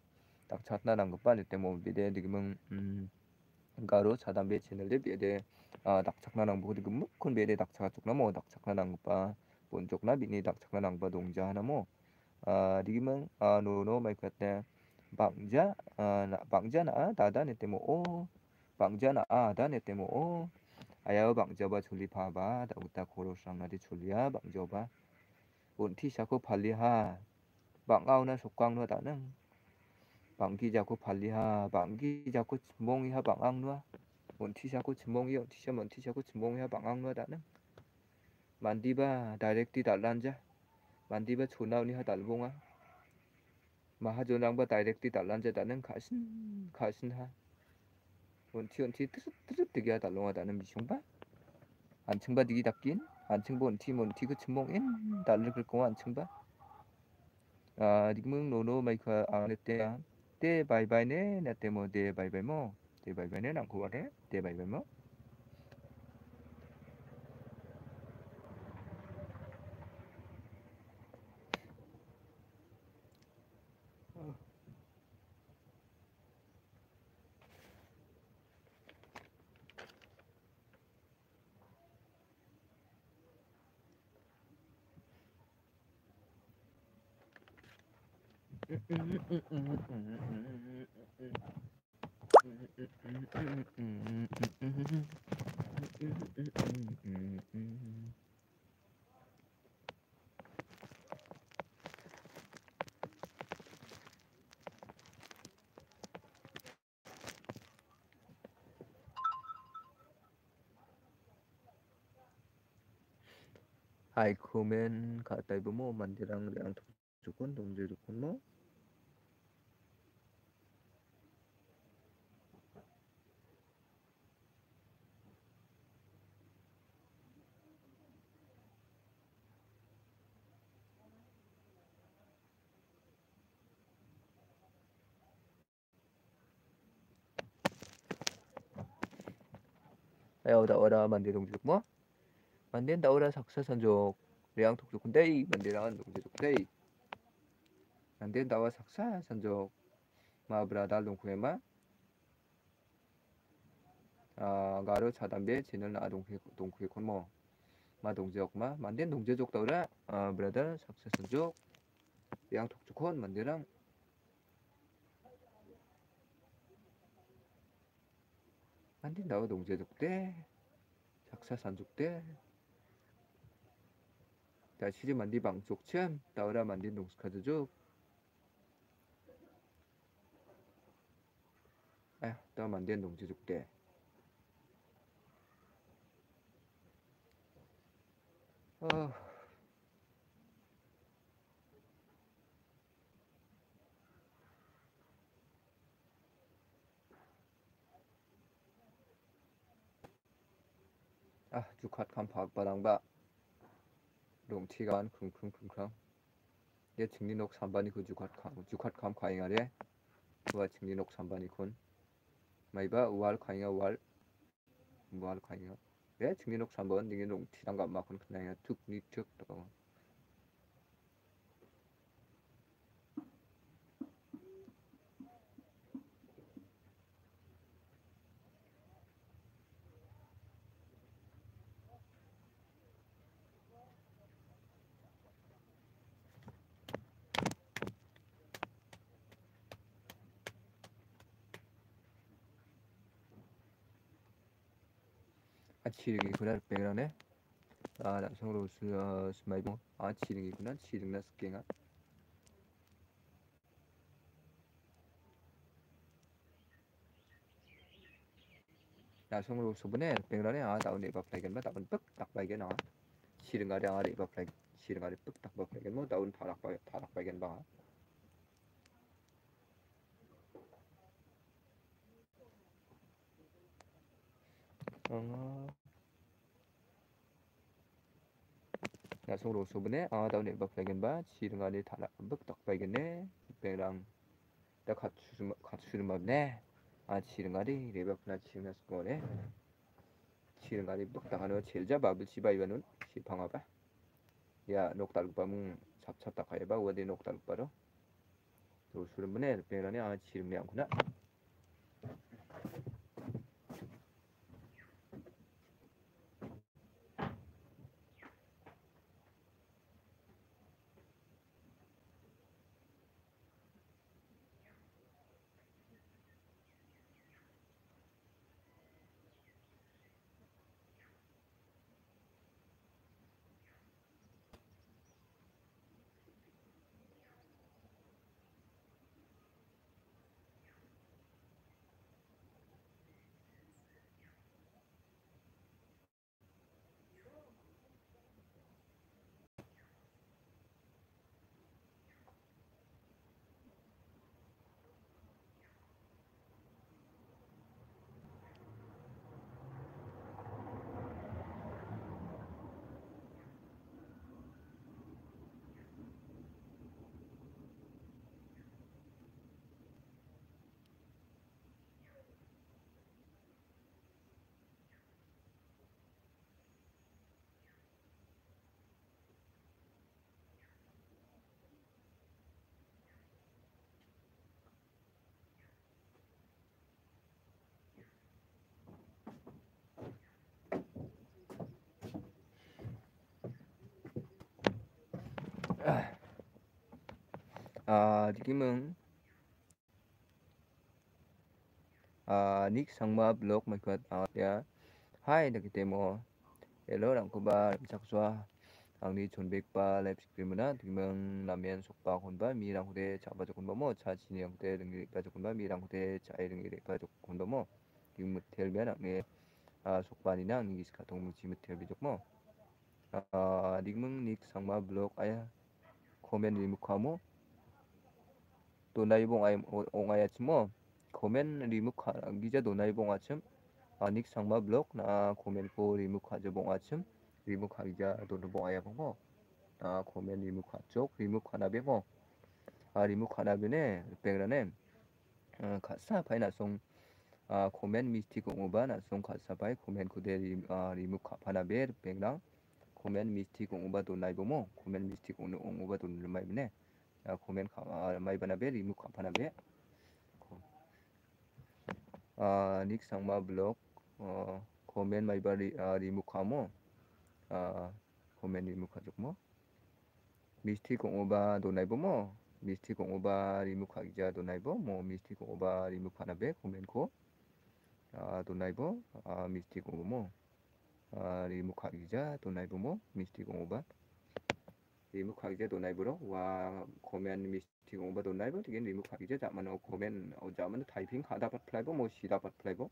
낙차갓나 난급반 그때 뭐 비데 리문 음 가로 자담배 채널에 비에 아 보고 그 묵콘 베레 낙차가 쪽나 뭐 낙착나랑 바 본쪽나 비니 낙착나랑 바 동자 하나 뭐 아 리기멍 아 노노 마이크때 방자 아나 방자 나 다다 네테 뭐오 방자 나 아다 네테 뭐오 아야 방자 바 줄리 파바 다우타 코로상 나디 줄리야 방자 바 온티 샤코 팔리하 방아우나 속광노 다는 방기 자꾸 발리하 만디바 다이렉티 존나우니 하달봉아. 마하존랑바 다이렉트 달란제다는 가신 가신하. 원티 원티 트릇 트릇 되게 하달롱하다는 미숑바? 안층바 디기 닦긴 안층보 원티 원티 그 츠몽인? 달르 글공 안층바? 아 디금 노노 마이카 아네테 때 바이바이네 나테 뭐데 바이바이 뭐데 바이바이네 난고 바래. 데 바이바이 뭐 아이코멘 가타이브 뭐? 만디랑 레랑 조건 동제 조건 뭐 Ayaw daora mandi 동지족 뭐? mandiran 동지족 dei 만디는 다와 saksa sanjok ma bradal 동쿠에마 아 가르 차담베 진을 나 동쿠에 동쿠에 콘모 마 동지족 마 만디는 동지족 다오라 아 브라더 reang tuk tuk 콘 만디랑 만디 나와 동제족 때 작사 산족 때 다시즈 만디 방족 참 나오라 만디 농스카드족 아휴 또 만디 농제족 때 어. 아, 주컷 칸팍 바랑바 롱티간 쿵쿵쿵쿵. 얘 증리녹 삼반이 그 주컷 칸 과잉하래 우와 증리녹 삼반이 군. 마이바 우알 과잉하 우알. 무알 과잉하 얘 증리녹 삼번 닝이 롱티랑 감마 군. 그냥 툭니툭 떠가 아 치르기구나 백라네 아 남성으로 스 어, 스마이봉 아 치르기구나 치르나 스갱아. 남성으로 소분에 백라네 아 다운에 바플라이겐 마 다운 ปึ๊ 딱바이겐 아. 치르가리 아리 바플라이 치르가리 ปึ๊ 딱바플라이겐 뭐 다운 파락 바이 파락 바이겐 바 어 나성으로 소분에 아 다운에 바플라이겐 바 타락 ปึ๊ 딱바이겐네. 백랑. 다 갖추 갖추르마네. 아 치르가리 레바플라 치르나 스코네 치르가리 ปึ๊ 딱하노. 칠자 바블 시바이바는 시방아바 야 녹달바뭉 잡잡다. 가해봐 어디 녹달바로? 도수르문에 백랑에 아 치르미 않구나 à thì cái mừng à nick sang ma blog mai kwat à ya hai da kite mo hello làm sốc ba mi rang hude cha ai ding ba con ba mo thì một theo bé nặng nè à sốc ba ni nang ni ska tong mu chi một theo bi jok mo à đi mừng nick sang ma blog aya comment ni mu khamo 또 나이봉 아이 옹아야치모 코멘 리무카 기자 도나이봉 아침 아닉 상마 블록 나 코멘 코 리무카 저봉 아침 리무카 기자 도노봉 아야 봉고 나 코멘 리무카 쪽 리무카 나베고 아 리무카 나베네 백라네. 가사 파이나 송 아 코멘 미스틱 옹오바 나송 가사 파이 코멘 쿠데 리 리무카 파나베 백랑 코멘 미스틱 옹오바 도나이봉모 코멘 미스틱 옹오바 도르마이네 คอมเมนต์ขอไม่บันเบรีมุขของพนันเบียนิกสังมาบล็อกคอมเมนต์ไม่บันรีมุขของมั้งคอมเมนต์รีมุขของจุกมั้งมิสติกของอุบาโดนไหนบ่มั้งมิสติกของอุบาริมุขของจ้าโดนไหนบ่มั้งมิสติกของอุบาริมุขพนันเบียคอมเมนต์ขอโดนไหนบ่มิสติกของอุบาริมุขของจ้าโดนไหนบ่มั้งมิสติกของอุบา comment ko donaibo misti kongobo mo remove khagija donaibo mo misti kongoba remove khagija donaibo wa comment mistake ong ba donai bo tigen remove khagija ja mano comment o ja mano typing kha dapat play bo mo si dapat play bo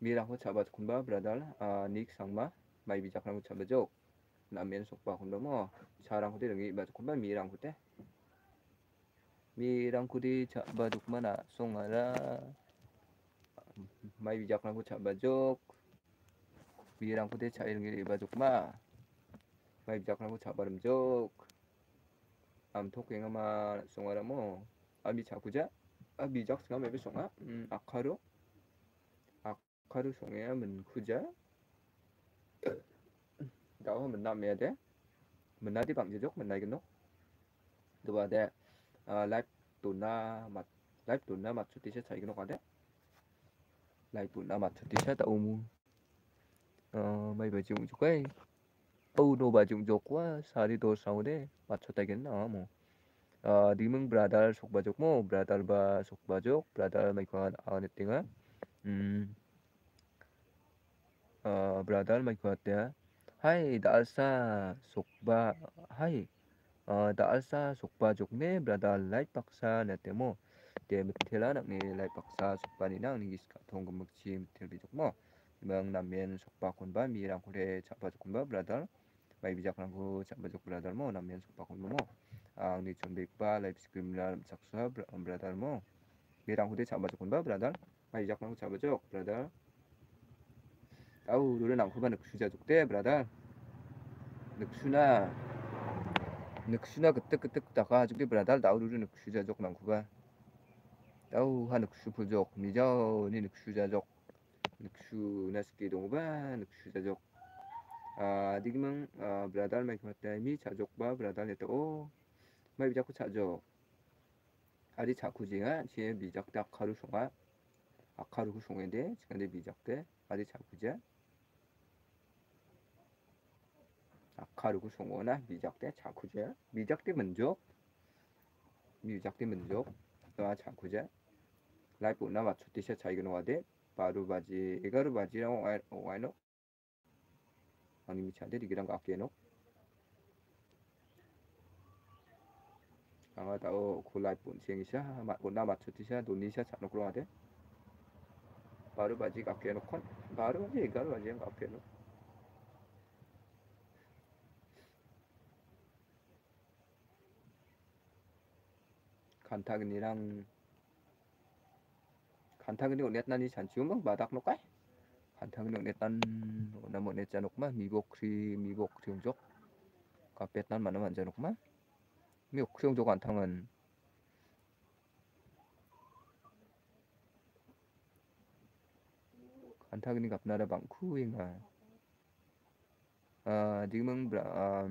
mira ko chaba kunba brother nick sangma mai bi jakram chaba jok namen sokba kunba mo charang ko de ngi ba kunba mirang ko te mirang ko di chaba dukmana songara mai bijak lang ko cha bajok birang ko de cha ilng iri bajok ma mai bijak lang ko cha baram jok am thok yang ma songara mo ami cha kuja a bijak singa mebe songa akharu akharu songa mình kuja đó mình làm mẹ đấy mình nói đi bằng dốc mình này cái nó đúng rồi đấy live tuần na mặt live tuần na mặt chút thì sẽ thấy cái nó còn đấy lại tụi nó mặt thì sẽ tạo mu mày bà chung chục ấy âu đồ bà chung chục quá sao đi đồ sau đấy mặt cho tay cái nào mà di mung brother sok bajok mo brother ba sok bajok brother mai ko awan tinga um brother mai ko tia hai da sa sok ba hai da sa sok bajok ne brother like paksa ne temo te mithela nak ni lai paksa sokpa ni nang ni giska thong gumuk chi mithel bi jokmo bang namen sokpa konba mi rang kore chapa jokunba brother bai bijak rang ko chapa jok brother mo namen sokpa konba mo ang ni chon bek ba live stream la saksa brother mo mi rang kore chapa jokunba brother bai bijak rang ko chapa jok brother 아우 노래 남고바 늑수자 족대 브라다 늑수나 늑수나 그때 그때 다가 저기 브라달 나우르르 늑수자 족 남고 바 dong ba nước su ra dọc à đi mang à bradal mai kmat mi cha dọc ba bradal ne to mai bi jaku cha dok 아리 제 미적 딱 가루 송아 아카루 그 송인데 지금 내 미적 때 아리 자쿠지 아카루 그 송어나 미 라이프 나마 초티셔 차이가 나와데 바로 바지 에가로 바지랑 와이노 아니 미차데 디기랑 가게노 아마 다오 콜라이프 생이샤 마 나마 초티샤 돈니샤 차노 그러데 바로 바지 가게노 콘 바로 바지 에가로 바지 가게노 간탁이랑 타근이 오넷난 오나 오넷 잔옥마 미복크리 미복크리 용족 카펫난 만나만 잔옥마 미복크리 용족 안탕은. 간타근이 갑나라 방쿠잉아 아 지금은 브라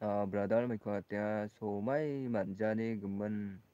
아 브라달 마이코 때 소마이 만자니 금은 족바나 만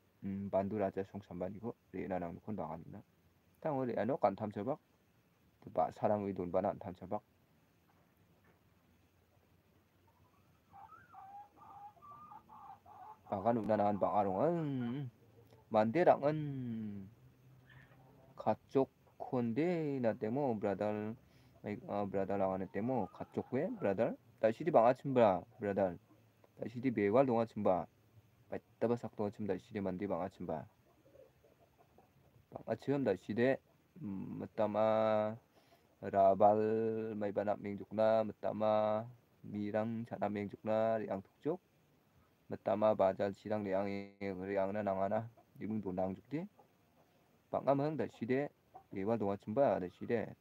ano kan tham chabak ba sarang wi don bana tham chabak bagan una nan bagarong 만대랑은 가쪽 콘데 나 때모 브라달 어 브라달 나와네 때모 가쪽 왜 브라달 다시디 방아 침바 브라달 다시디 매왈 동아 침바 빠따바 삭동아 침 다시디 만디 banap ming jukna metama mirang chana ming jukna riang tukjuk metama bajal sirang riang riang na nangana dimung donang jukdi 방감은 다시대 예와 동아침바 다시대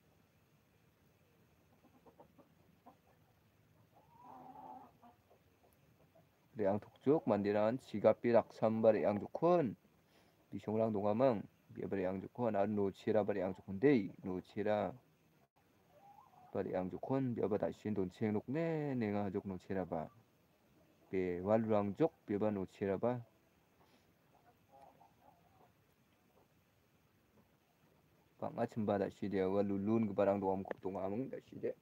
양 톡쭉 만디란 지갑비 락삼바 레양 좋군 비숑랑 동아멍 비아바 양 좋군 아 노치라 바 레양 좋군데 노치라 바 레양 좋군 비아바 다시 돈치행 녹네 내가 하족 노치라 바 비왈루랑 족 비아바 노치라 바 panga chimba da shi de wa lulun ga barang dom ko tung amung da shi de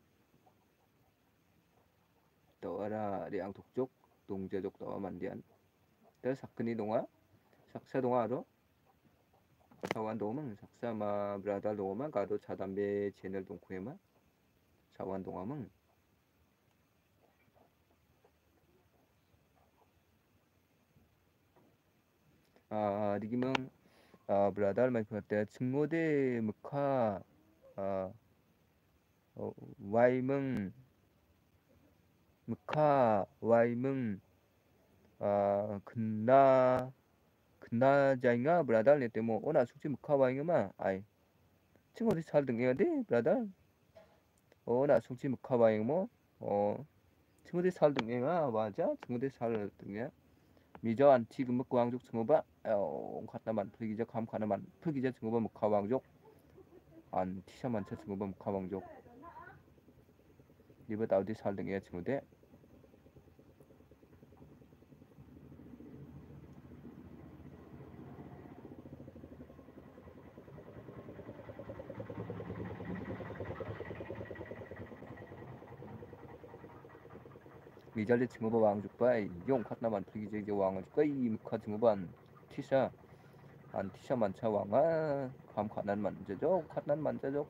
to ara ri ang thuk chok tung je jok man dian te sakni donga saksa donga ro 사완 동은 saksa 브라달 동어만 가도 차담배 채널 동쿠에만 사완 동함은 아, 리기멍 아, 브라달 마이 퍼때 증모대 묵화 아, 어, 와이멍 묵화 와이멍 아, 근나 근나 자인가? 브라달 내 때모 오나 숙지 묵화 와이가마 아이 증모대 잘 등해야 돼 브라달 오나 숙지 묵화 와이가 뭐어 증모대 살 등해가 맞아. 증모대 살 등해 미저 안티 금목 광족 증오바? 어 갔다만 풀기저 감 가나만 풀기저 증오바 목화 왕족. 안 티샤만 차 증오바 목화 왕족. 리버 다우디 살등이야 증오대 미잘리 증오바 왕족바이 용 컷나만 프기제게 왕족바 이 묵화 증오반 티샤 안 티샤 만차 왕아 감 컷난 만자죠 컷난 만자죠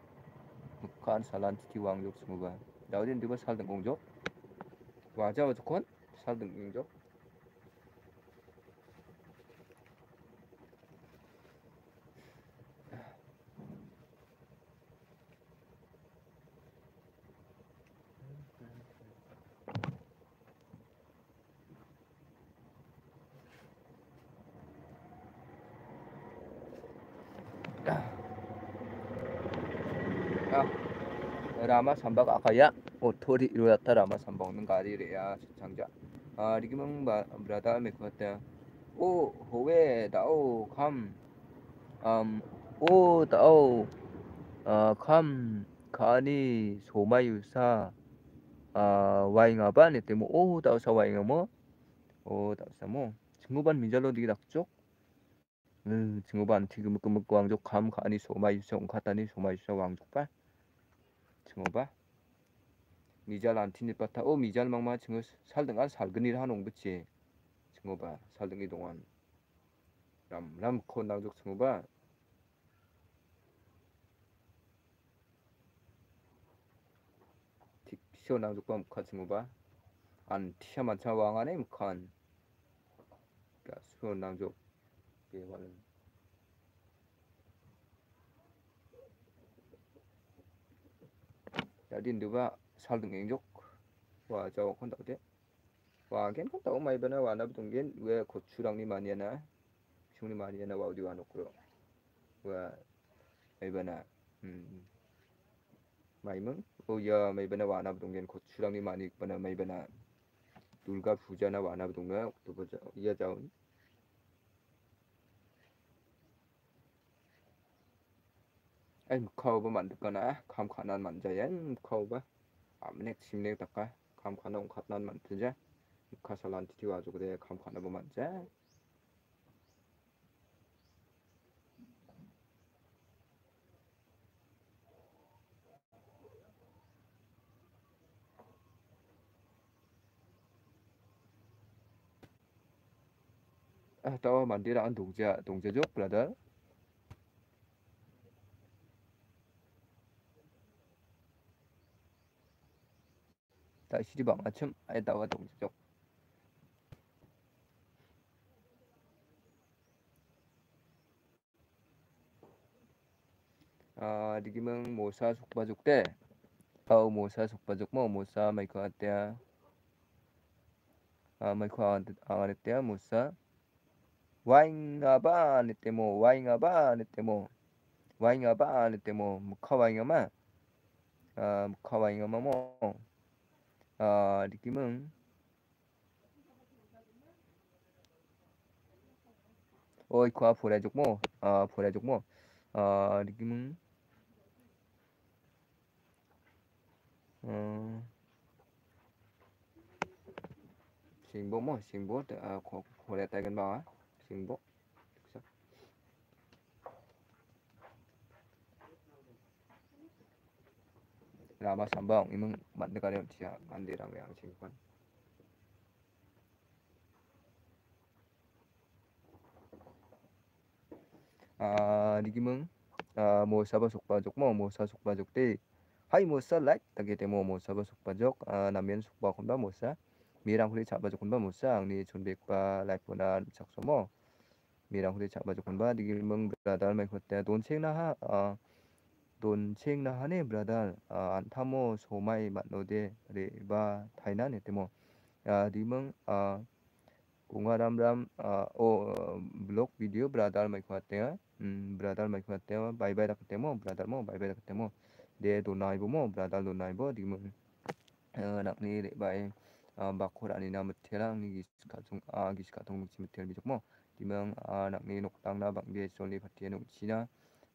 묵한 살란 티티 왕족 증오바 나우딘 디바 살등 공족? 와자와 조건? 살등 공족 라마 삼박 아카야 오토리 이루었다 라마 삼박 는 가리래야 장자. 아 리기멍 브라다 메코다. 오 호웨 다오 감음오 다오. 아감 가니 소마유사. 아 와잉아바 네 때모 오 다오사 와잉아 뭐오 다오사 뭐. 증후반 민절로 디기 닥쪽? 음 증후반 티그묵그묵 왕족 감 가니 소마유사 옹카타니 소마유사 왕족발 증어봐 미잘 안티니 빠타. 오 미잘 막마 증어 살등안 살근일 하농 그치 증어봐 살등이 동안. 람람 콘낭족 증어봐 티쇼 낭족바 묵카 증어봐 안 티샤 만차 왕안에 묵칸 수호 낭족. 예와는 din du ba sal dung eng jok wa jaw kon tau de wa gen kon tau mai bana wa na btung gen we ko churang ni mania na chung ni mania na wa di wa no kro wa mai bana 음. 마임은 오야 마이바나 와나 부동겐 고추랑니 많이 있거나 마이바나 둘 yan khâu ba amnek simnek taka kham khana ong khatnan man tja khasalan ti wa ju de kham khana ba man ja à, tao mình đi ra ăn đồng chè đồng chè giúp là đó tại 시리방 아침 아이다와 동지적 à đi mừng mùa sa sục ba dục tê au mùa sa sục ba dục mò mùa sa mày có tê à mày có à tê mùa sa 와인 아바 네테 뭐 와인 아바 네테 뭐 와인 아바 네테 뭐 무카 와인 아마 아 무카 와인 아마 뭐 à, đi kiếm ơn ôi khoa phủ đại dục mô à, phủ đại dục mô à, đi kiếm ơn à, xin bố mô xin bố à, phủ đại tay gần bao á xin bố Rama Sambang imang manda kare tia mande rang yang simpan. À đi mừng à mua sa ba suk ba jok mo mua sa suk ba jok te hai mua sa like tage te mo mua sa ba suk ba jok à nam yen suk ba kon ba mua sa mirang huli cha ba jok kon ba mua sa ang ni chun bek ba like pona chak so mo mirang huli cha ba jok kon ba đi mừng brother mai khote don cheng na ha à 논책 na hane brother uh, antamo somai matnode re ba thaina ne temo uh, dimang uh, kunga ram ram uh, o uh, blog video brother mai khwate um, brother mai khwate bye bye rak temo brother mo bye bye rak temo de donai bo mo brother donai bo dimang uh, nak ni re bai uh, bakor ani na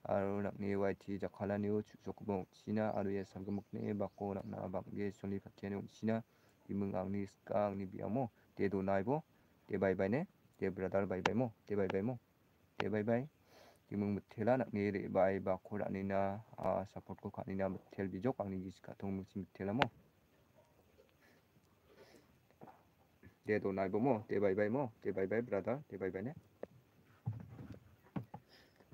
uh, uh, bye mo de bye bye brother de bye bye ne à đi mừng à mùa sa mày tụt tạo sa tạo sa đi đi ra ba lạt na mặt tụt ta mùa sa gitu ai yau tạo sa ra ba lạt na tụt ma ai mà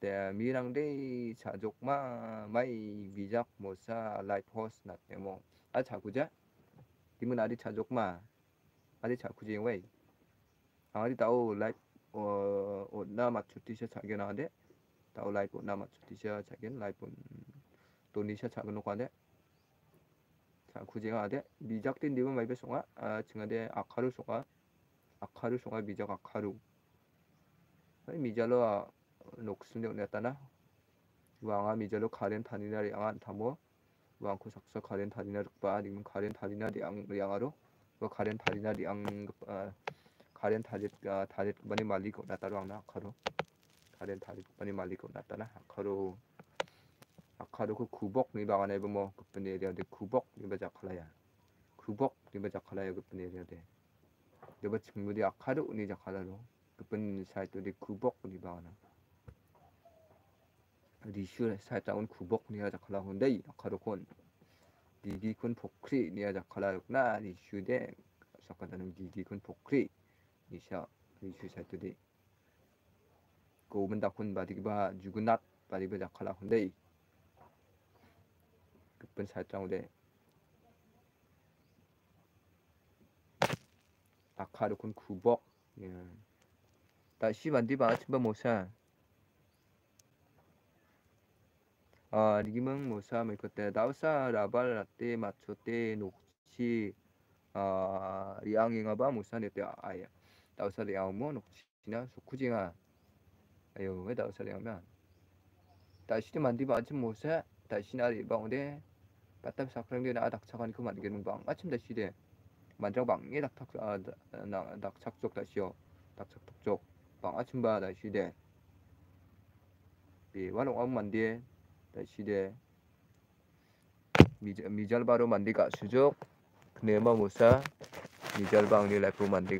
tè mi răng đây trả dục mà mai vi giặc một sa light host nát tè mong à trả kuja đi mừng đi trả dục mà à đi trả kuja vậy à đi tao light ờ ờ na mặt chút tí sẽ trả cái nào đấy tao light của na mặt chút tí sẽ trả cái light của 돈 리샤 작은 녹화인데 자 구제가 하되 미작된 님은 마이베 송아 아 증하되 아카루 송아 아카루 송아 미작 아카루 thanina riang riangaro wa karen thanina riang karen tharit tharit bani malik nataro angna akharo karen tharit bani malik natana akharo akharo ku kubok ni bagane bo kupne area de kubok ni baja khalaya kubok ni baja khalaya kupne area de deba chingmudi akharo ni jakhalalo 그분 사이트리 구복 리슈 사이트온 구복 니야 자칼라 혼데 나카로콘 디기군 복크리 니야 자칼라 på en sai to di kubok di bana. di shu sai ta un kubok ni ada kala hundai, kharo kon Di di kun pokri ni aja kala yuk na di shul de, sakadanan di di kun pokri. Di sha, di shu sai to di Ko benda kon badi ba jugunat, badi ba ja kala hon dai Kepen sai ta un de. 아카르콘 9복 예. Đi bảo chim một sa 아, 니기멍 모사 뭐 그때. 나우사 라발 라떼 마초떼 녹치 아 리앙잉아바 모사 네때 아야. 나우사 리앙 뭐 녹치나 소쿠징아 아유 왜 나우사 리앙면? 다시 만디바 아침 모사. 다시 나 리 방데 빠따 사크랑데 나 닥차간 그 만기는 방. 아침 다시 돼 만장 방에 닥탁 아 나 닥착족 다시요. 닥착 톡족 방 아침 바 다시 돼 비, 와롱 엄 만디에 다시데 미절 바로 만디가 수족 네마 무사 미절 방니 라이프 만디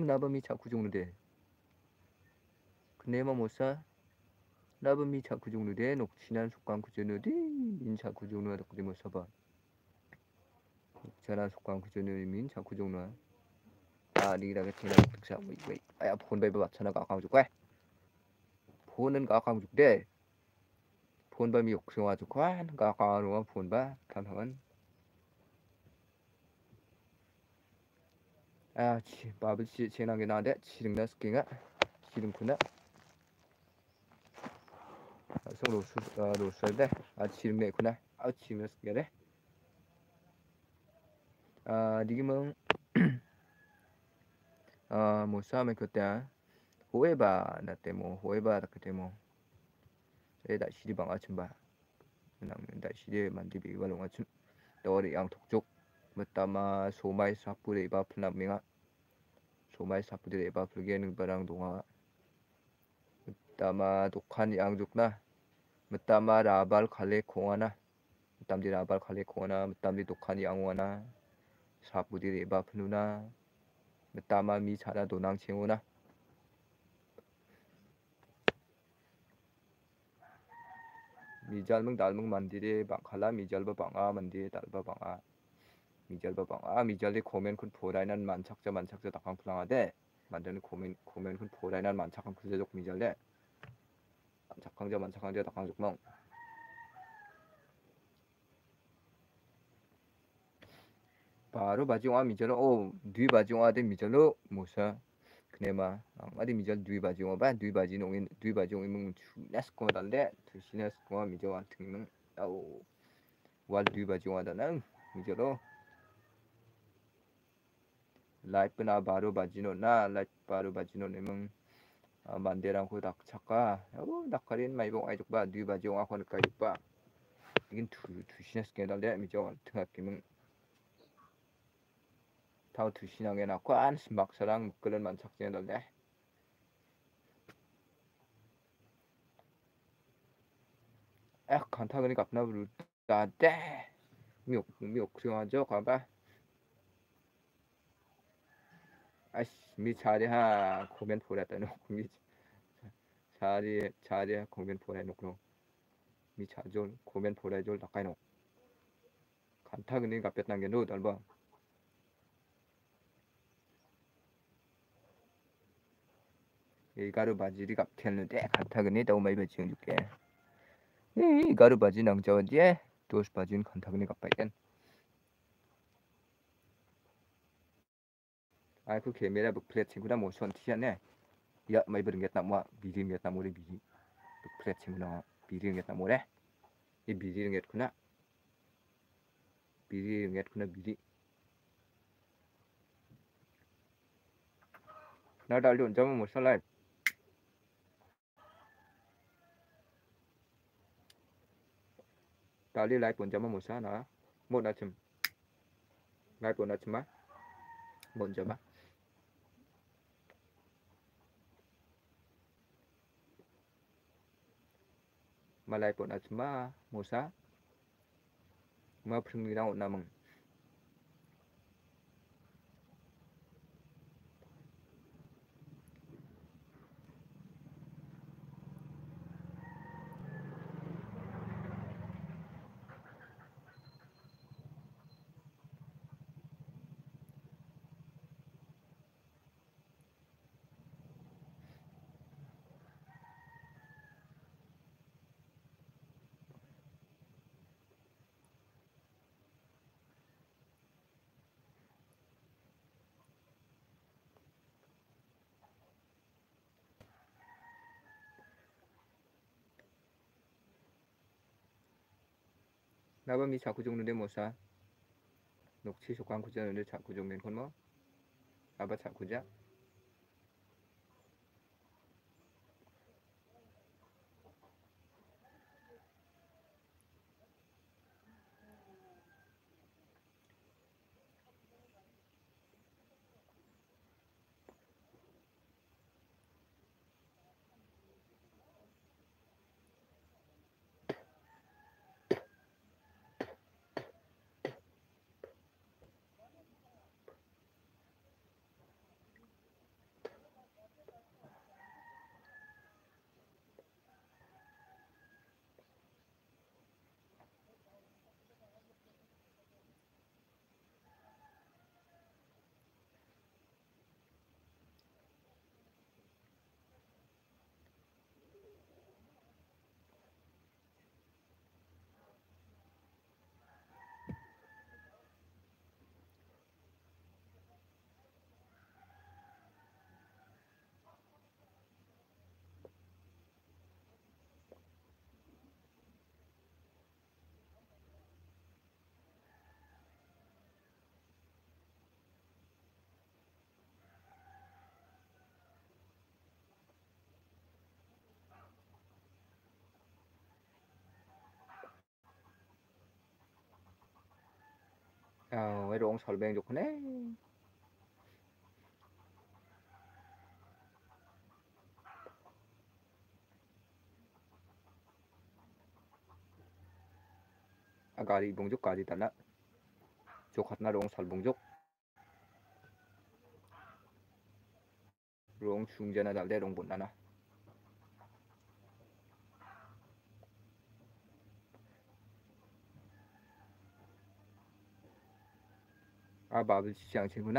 가 서로 미절 방 아다는 아, 어, 이거 보내줘 뭐? 이문 나범이 자꾸 죽는데 그네마 못사 나범이 자꾸 죽는데 녹친한 속광 구전우디 민자 덕구디 못사봐 녹찬한 속광 구전우디 민 자꾸 종누아 아 니라가 득사 왜 왜? 아야 폰 베이버 맞춰나가 아까 죽고 폰은 가까 죽대 폰 밤이 욕성아 죽고 가까 누가 폰바 단하면 아, 치, 밥을 치, 지나게 나데? 치릉나 스킹아 치릉구나. 송 로스 아 로스데 아 치릉네 구나. 아 치릉나 스킹아데. 아 니기멍 아 뭐싸면 그때 호에바 나 때 뭐 호에바 그때 뭐. 에다 시리방 아침바. 나면 다 시리 만디비 발롱 아침 너리 양 독족 mutama somai sapure ba phlaminga somai sapure ba phulge ning barang donga mutama dukhan yang jukna mutama rabal khale khongana mutamdi rabal khale khongana mutamdi dukhan yang wana sapure ba phununa mutama mi chara donang chengona mijal mung dal mung mandire bangkhala mijal ba banga mandire dal ba banga 미절 바방 아 미절리 고멘 군 보라이난 만착자 만착자 닭강 풀랑하데 만드는 고멘 고멘 군 보라이난 만착한 구제적 미절레 만착강자 만착강자 닭강 죽멍 바로 바지와 미절로 오 뒤 바지와 데 미절로 모사. 그네마 아디 미절 뒤 바지와 바 뒤 바지 농인 뒤 농인 มึง 추네스코 달데 드시네스코 미절와 등능 아오. 왈 뒤 바지와 다는 미절로 light pena baru bajino na light baru bajino nemang uh, banderang ko dak chaka oh dak karin mai bong ai ba du ba jong akon ka ba igin tu tu shines ke dal de mi jong tengah kimeng tau tu sinang ena ko an smak sarang kelen man chak jen dal de eh kan타 그니 갑나 부르 다데 미옥 미옥 수영하죠 가봐 아씨 미 자리하 공연 보냈다 놓고 미 자리 자리 공연 보내놓고 미 자존 공연 보내줄 닦아놓. 간타그니 갑했단 게 노, 넓어 이 가루 바지리 갑했는데 간타그니 너무 많이 배치해 줄게. 이 가루 바지 낭자원지에 도스 바지는 간타그니 갑했겠 ai ku ke mera buk plate chinguna mo son tia ne ya mai ber nget na mo biri nget na mo re biri buk plate chinguna biri nget na mo e biri na dal don jama mo salai tali lai pun jama mo sa na mo na chim lai pun na chima mo jama malaypon at ma musa ma phring rau namang 나밤이 자구종는데 뭐사? 녹치 속한 구자는데 자구종된 건뭐? 아바 자구자 아, 외로운 설뱅 좋구네. 아가리 봉족까지 달라. 족하나 롱 설봉족. 롱 중전나 달대 롱 본나나. 아, 마블 시장치구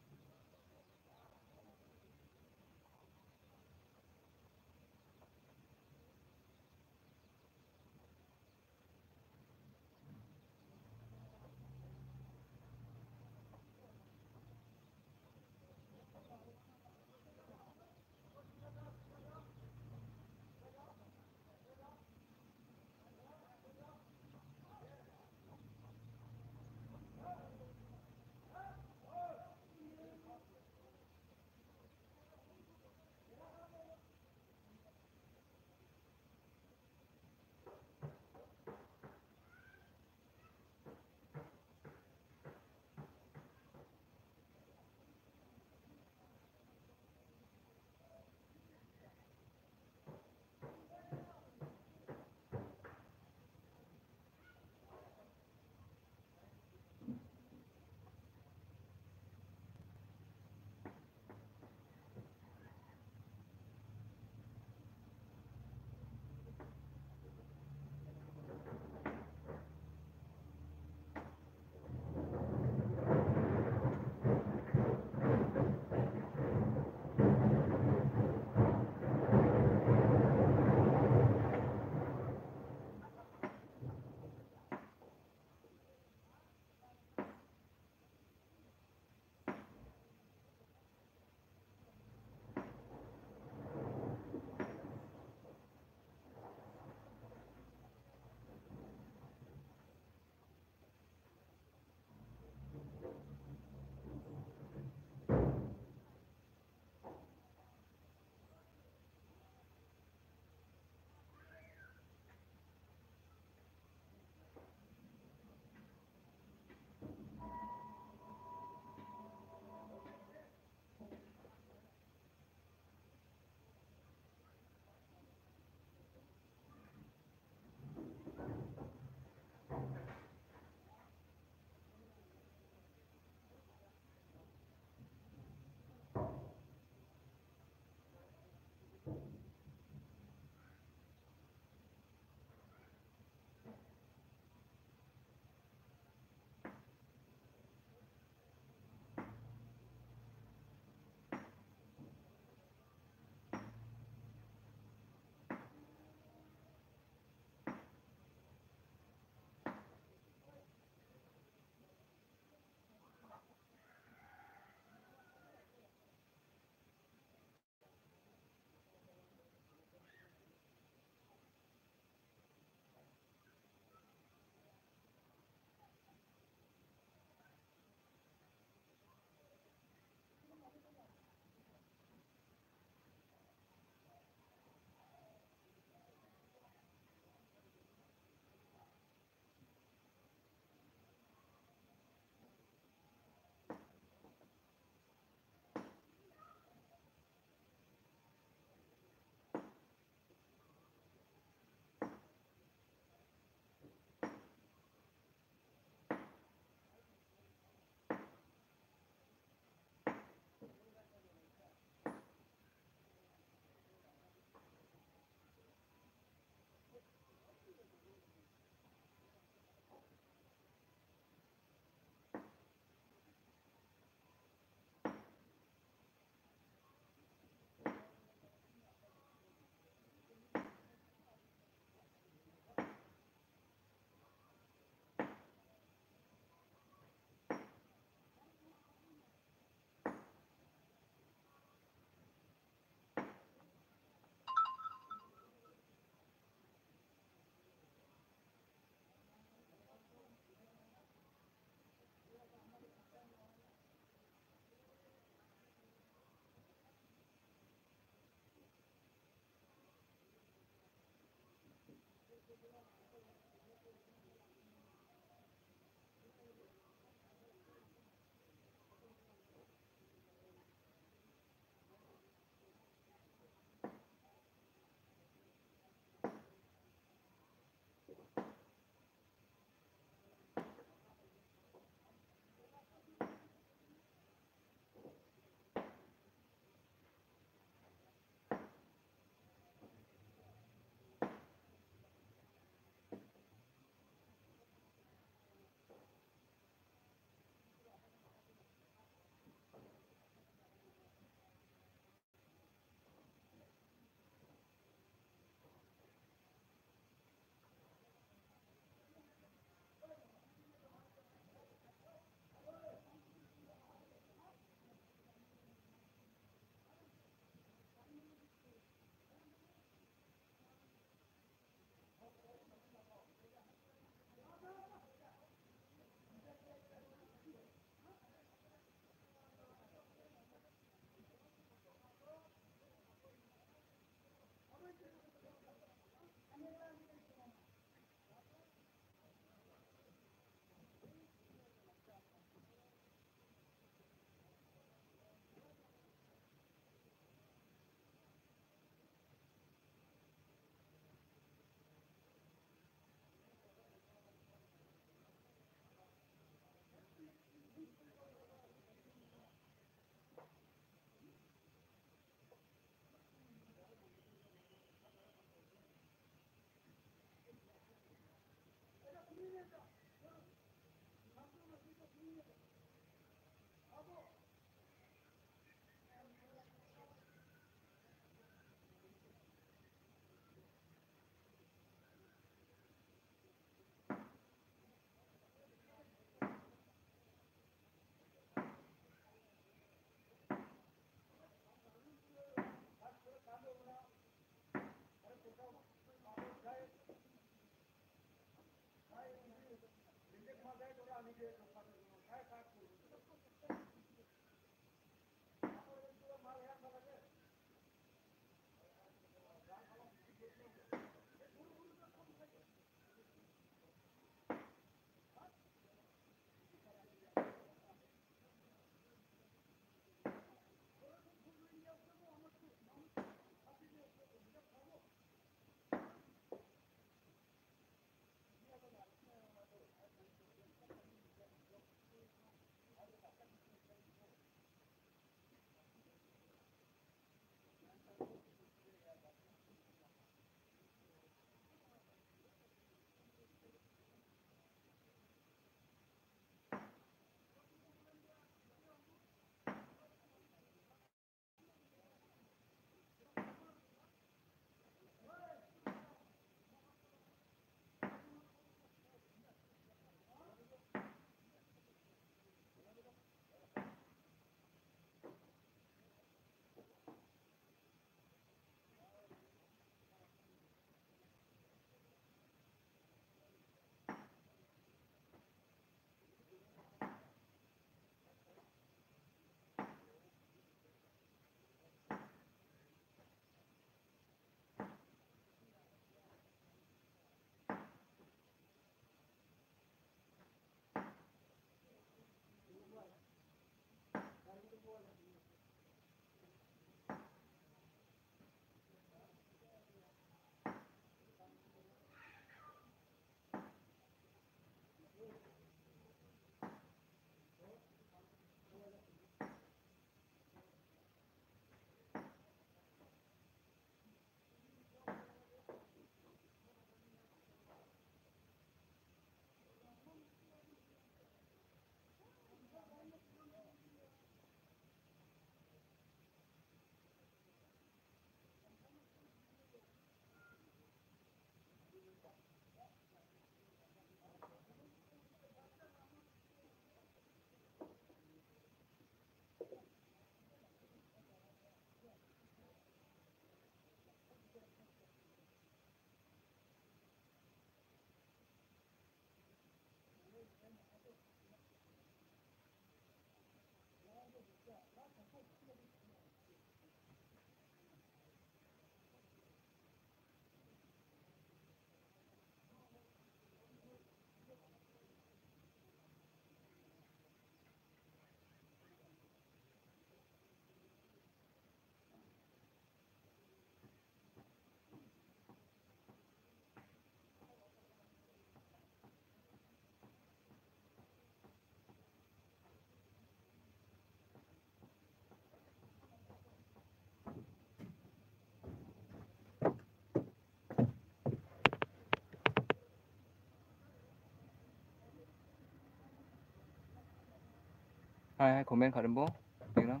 Comment khởi bố tiếng lắm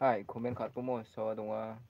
hai comment khởi bố mô so đúng không hai comment khởi tay bố mô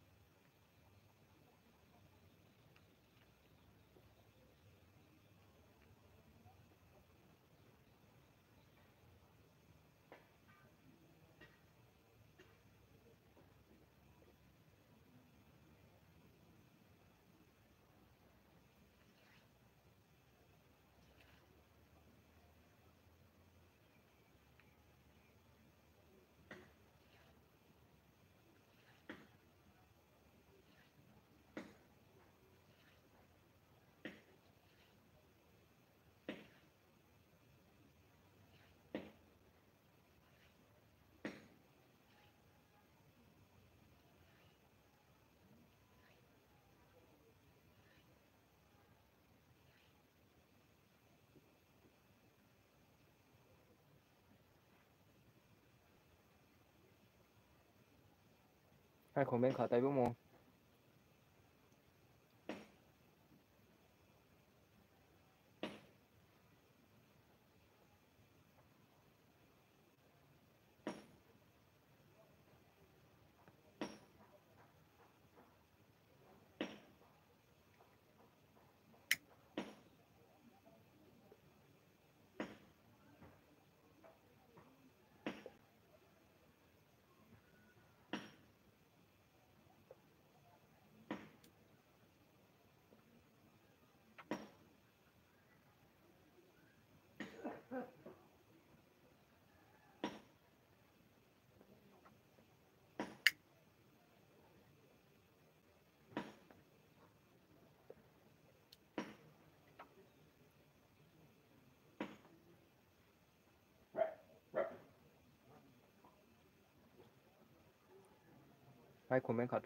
hai comment khởi tụi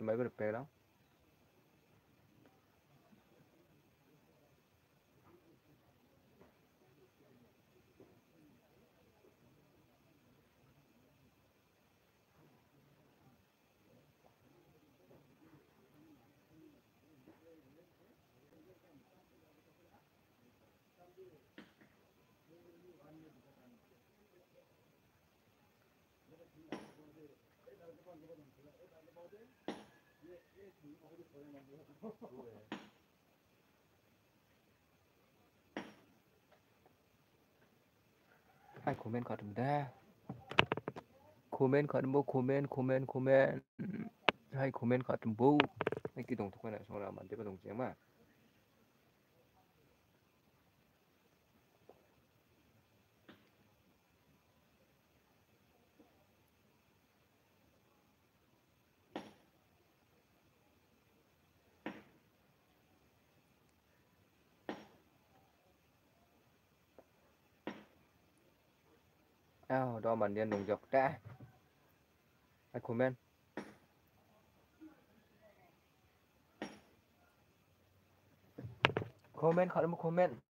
mấy được bè lắm hai comment khởi tụi đa comment khởi bố comment comment comment hai comment khởi tụi bố mấy cái đồng thuốc này xong là mình tiếp đồng chém mà ao đó mình điên đồng dọc ra hai comment comment khởi một comment hai 만 대랑 동작마 오케이 더 만대랑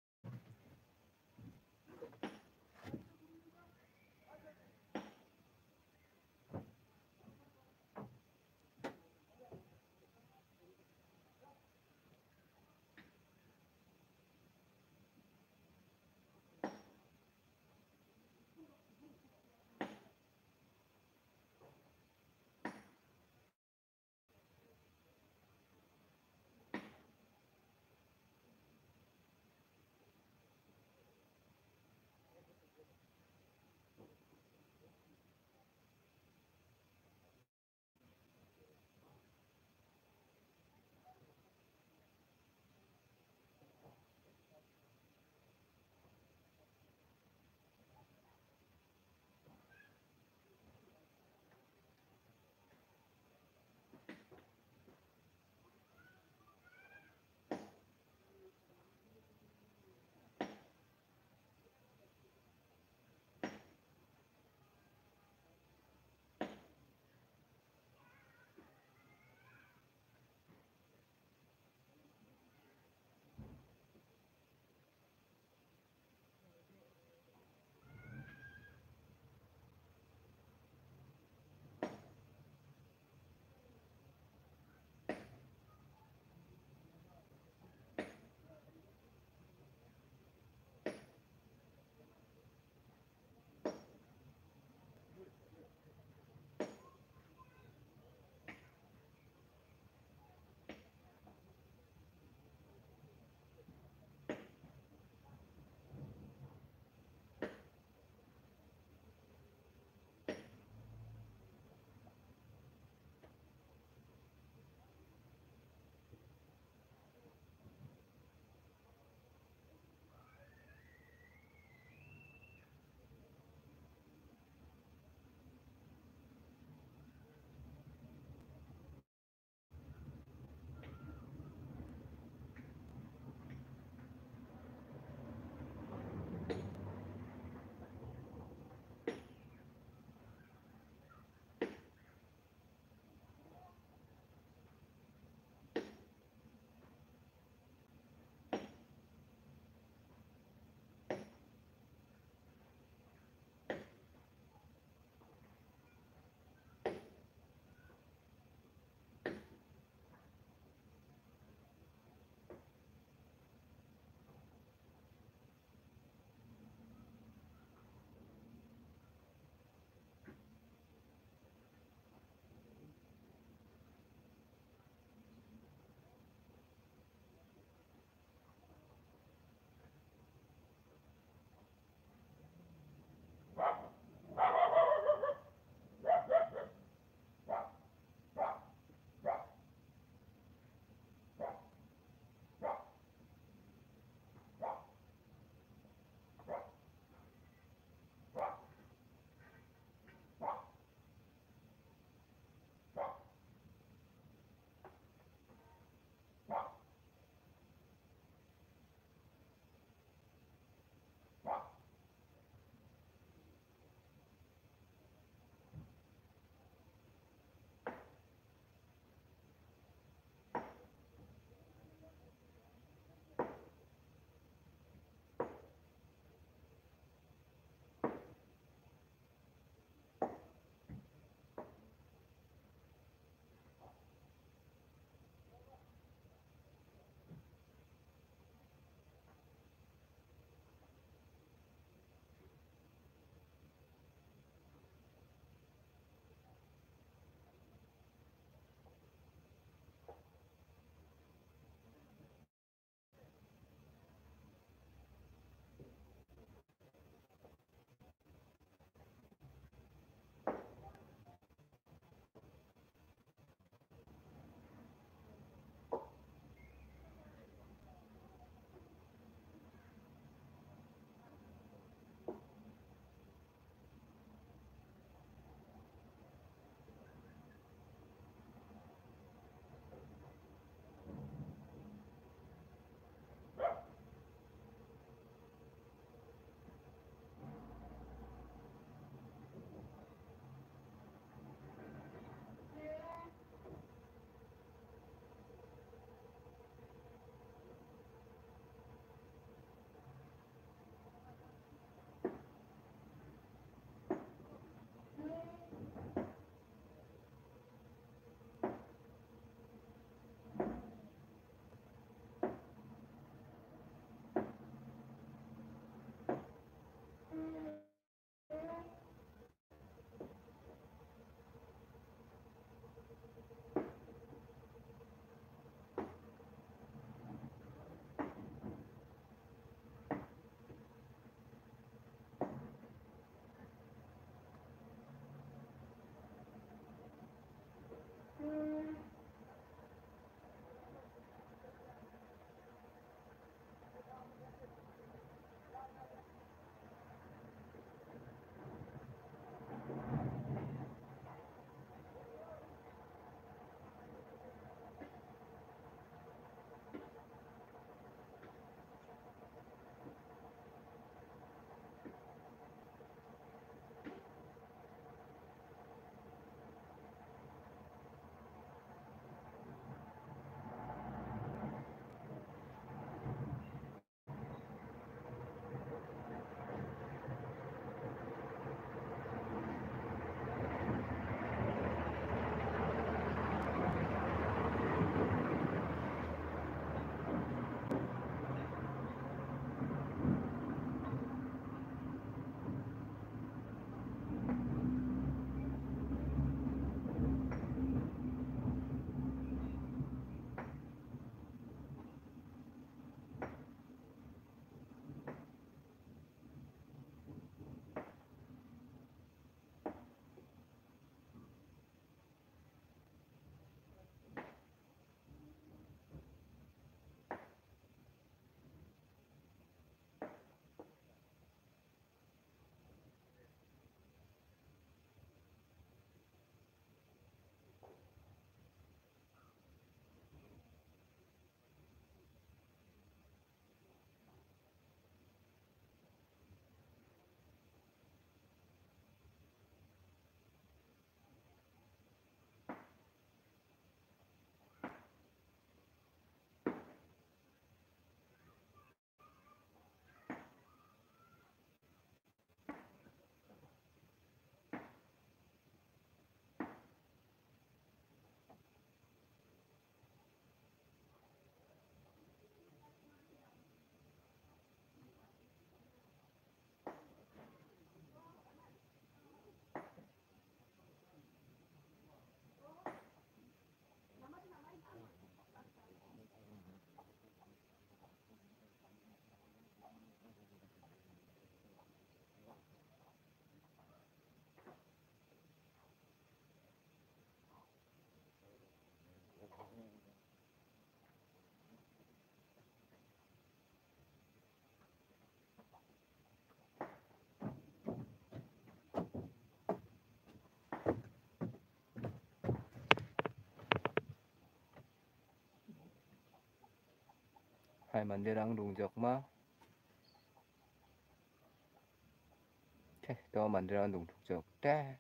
동작 때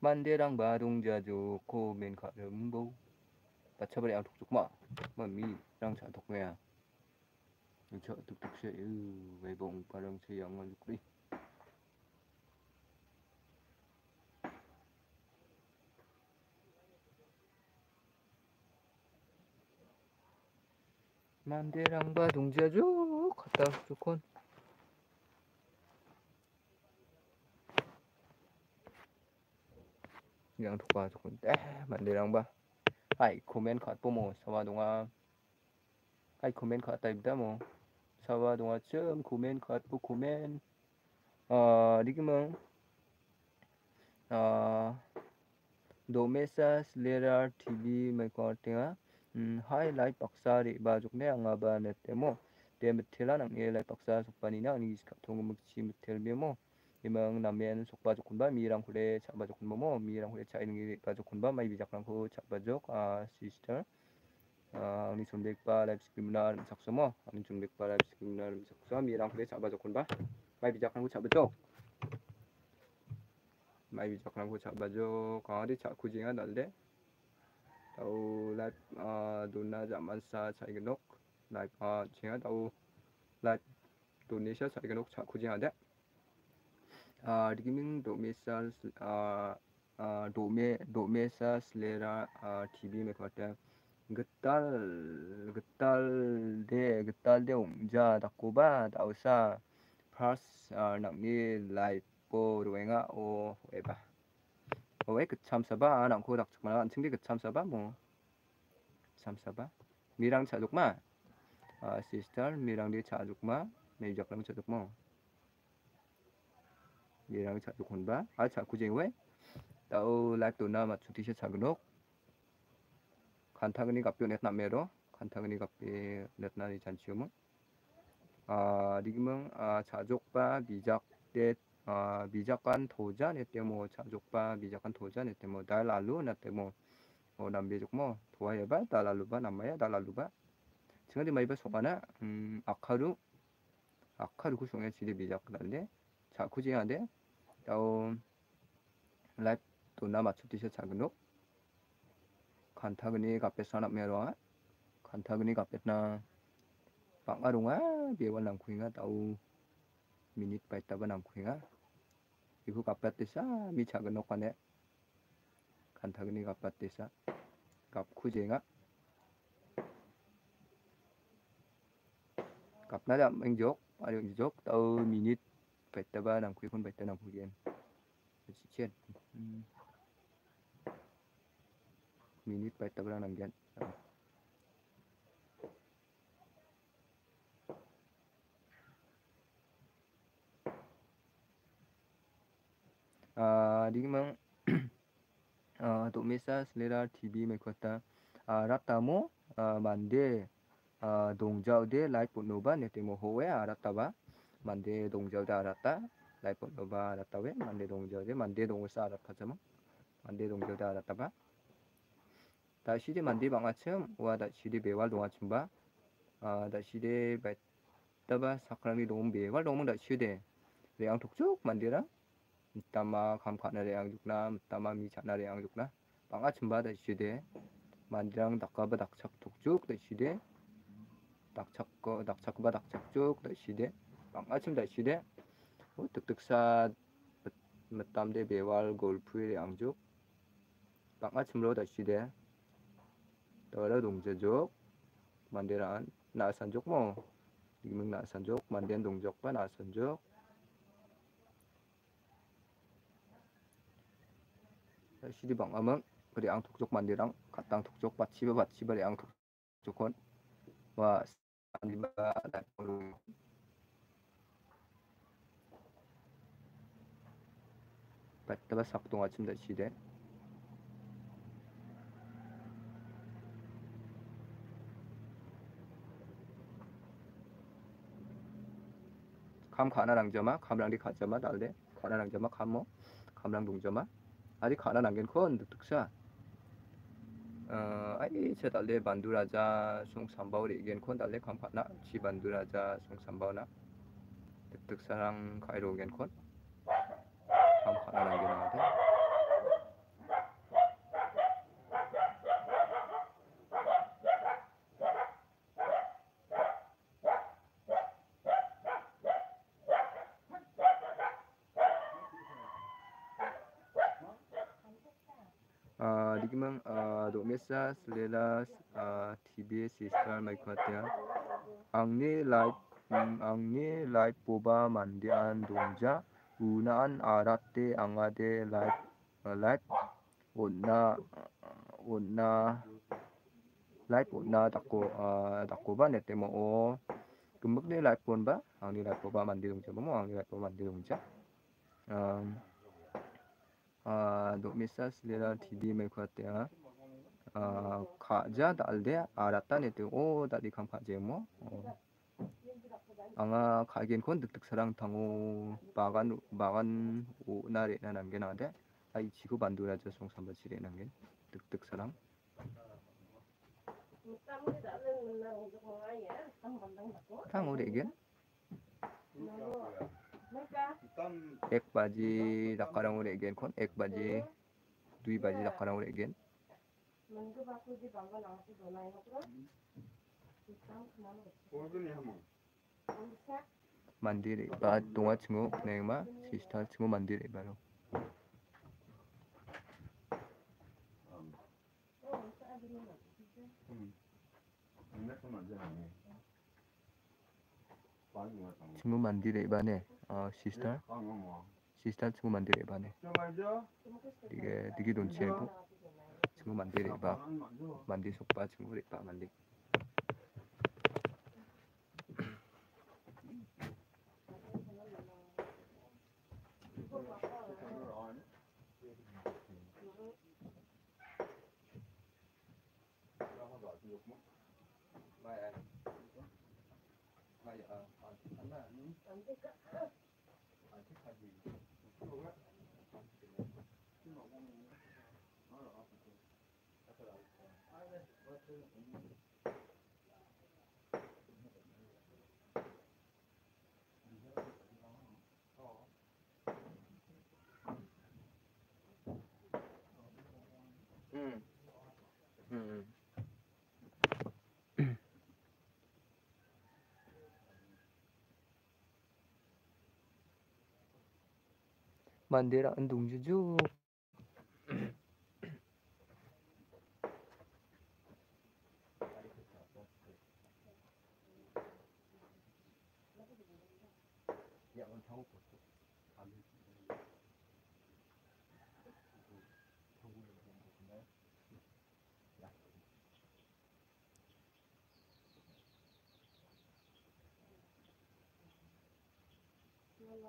만대랑 바동자 좋고 맨 가름보 맞춰버려 양 독촉마 mà 미랑 잘 독매야 저 뚝뚝 sẽ về bụng và đồng xây dựng ngon đi 만대랑바 동자죠 갔다 좋군 thuộc 좋군 때 만대랑바 아이 코멘 갓보모 사와동아. 아이 코멘 갓다입니다 뭐. 사와동아 점 코멘 갓보 코멘. 어 리그멍. 어 도메사 슬레라 TV e namen sokpa juk kunba mirang kule chaba juk kunba mo mirang kule chai ngi ba juk kunba mai bijak rang ko chaba juk a sister angni chunbekba live streamna sakso mo angni chunbekba live streamna sakso mirang kule chaba juk kunba mai bijak rang ko chaba juk mai bijak rang ko chaba juk ka ri cha kujinga dalde tau live uh, duna zaman sa chai genok live uh, chinga tau live Indonesia chai genok cha kujing ada uh, digiming domesa uh, uh, dome domesa selera uh, TV me kata getal getal de getal de ongja dakoba dausa pas uh, nak ni live po ruenga o eba 왜 그참 써봐 안 고닥 정말 안 챙기 그참 써봐 뭐참 써봐 미랑 차족마 아 시스터 미랑 디 차족마 메이적랑 차족마 미랑 차족 혼바 아 차쿠쟁 왜 na mero khantagni gapi net na ni chanchium a digmung a chajokba bijak det 아, 미작 간 도자 네때 뭐 자족바 미작간 네때 뭐 달랄루 나때 뭐 어, 남비족 뭐 도와야바 달랄루바 남마야 달랄루바 지금 디 마이바 소가나 음 아카루 아카루 구성에 지리 미작 달래. 자 구지한데 어 라이프 도나 맞추듯이 작은옥. 간타그니 산업 메로아 간타그니 갑에나 빵아롱아 비월 남쿠잉아 따우. ba nam kuinga ibu kapat desa mi chaga no kane kantagni kapat desa kap kujenga kap na dam ang jok ari ang jok tau minute pa ita ba nam kui kun pa ita nam kuyen si chen minute pa ita ba nam gen à, đi mang à, tụ mesa selera TV mai kota ratamo mande à, dongjau de lai punova ne temo hoe à, rataba mande dongjau da rata lai punova ratawe mande dongjau de mande dongsa ratazama mande dongjau da rataba 다 시대 만디 방아침 와다 시대 배왈 동아침바 아 다 시대 배다바 사크랑이 동 배왈 동문 다 시대 레앙 톡쭉 만디라 tama kam khana re ang jukna tama mi chana re ang jukna banga chimba da shide mandrang dakka ba dakchak tukjuk da shide dakchak ko dakchak ba dakchak juk da shide banga chim da shide o tuk tuk sa matam de bewal golfu re ang juk banga chimlo da shide dora dongje juk mandiran na san juk mo digming na san juk manden dongjok ba na san 시디 방암은 그리 앙 톡족 만디랑 갓당 톡족 바치바 바치바리 앙 톡족콘 와 안디바 나코루 바타바 삭동 아침다 시대. 감 가나랑 점아 감랑디 가점아 달래. 가나랑 점아 감모. 감랑 동점아 아직 가난 안겐 건 득득사 ờ ấy sẽ tạo lệ bản đura ra sung sambau để gen kon tạo lệ khám phạt nã chỉ bản đura ra sung sambau nã thực thực sarang khai đồ gen kon khám phạt là gen nào thế Uh, di kimang uh, do mesa slela uh, TB sister mai khatia ang ni live um, ang ni live poba mandian dongja unaan arate angade live uh, live onna uh, onna live onna dako uh, dako ba nete mo o kumuk ni live pon ba ang ni live poba mandi dongja mo ang ni live poba mandi dongja um, 아, 노미사 슬레라 TV 메코 아테야 아, 카자 달데 아라타네테 오 다디 캄파제모 어. 앙아 가겐 콘 득득 사랑 당오 바간 바간 오 나레나 남게나데 아이 지구 반도 라저 송삼바 지레 남게 득득 사랑 탕 오레겐 एक बाजी दक्कारang uregen kon ek baji dui baji dक्कारang uregen mandiri ba donga chingo nengma sista chingo mandiri baro chingo mandiri bane 어 시스터 시스터 친구 만들어 봐네 이게 되게 돈 치고 친구 만들어 봐 만디 속바 친구 봐 만디 음. Bandeira Andung Juju.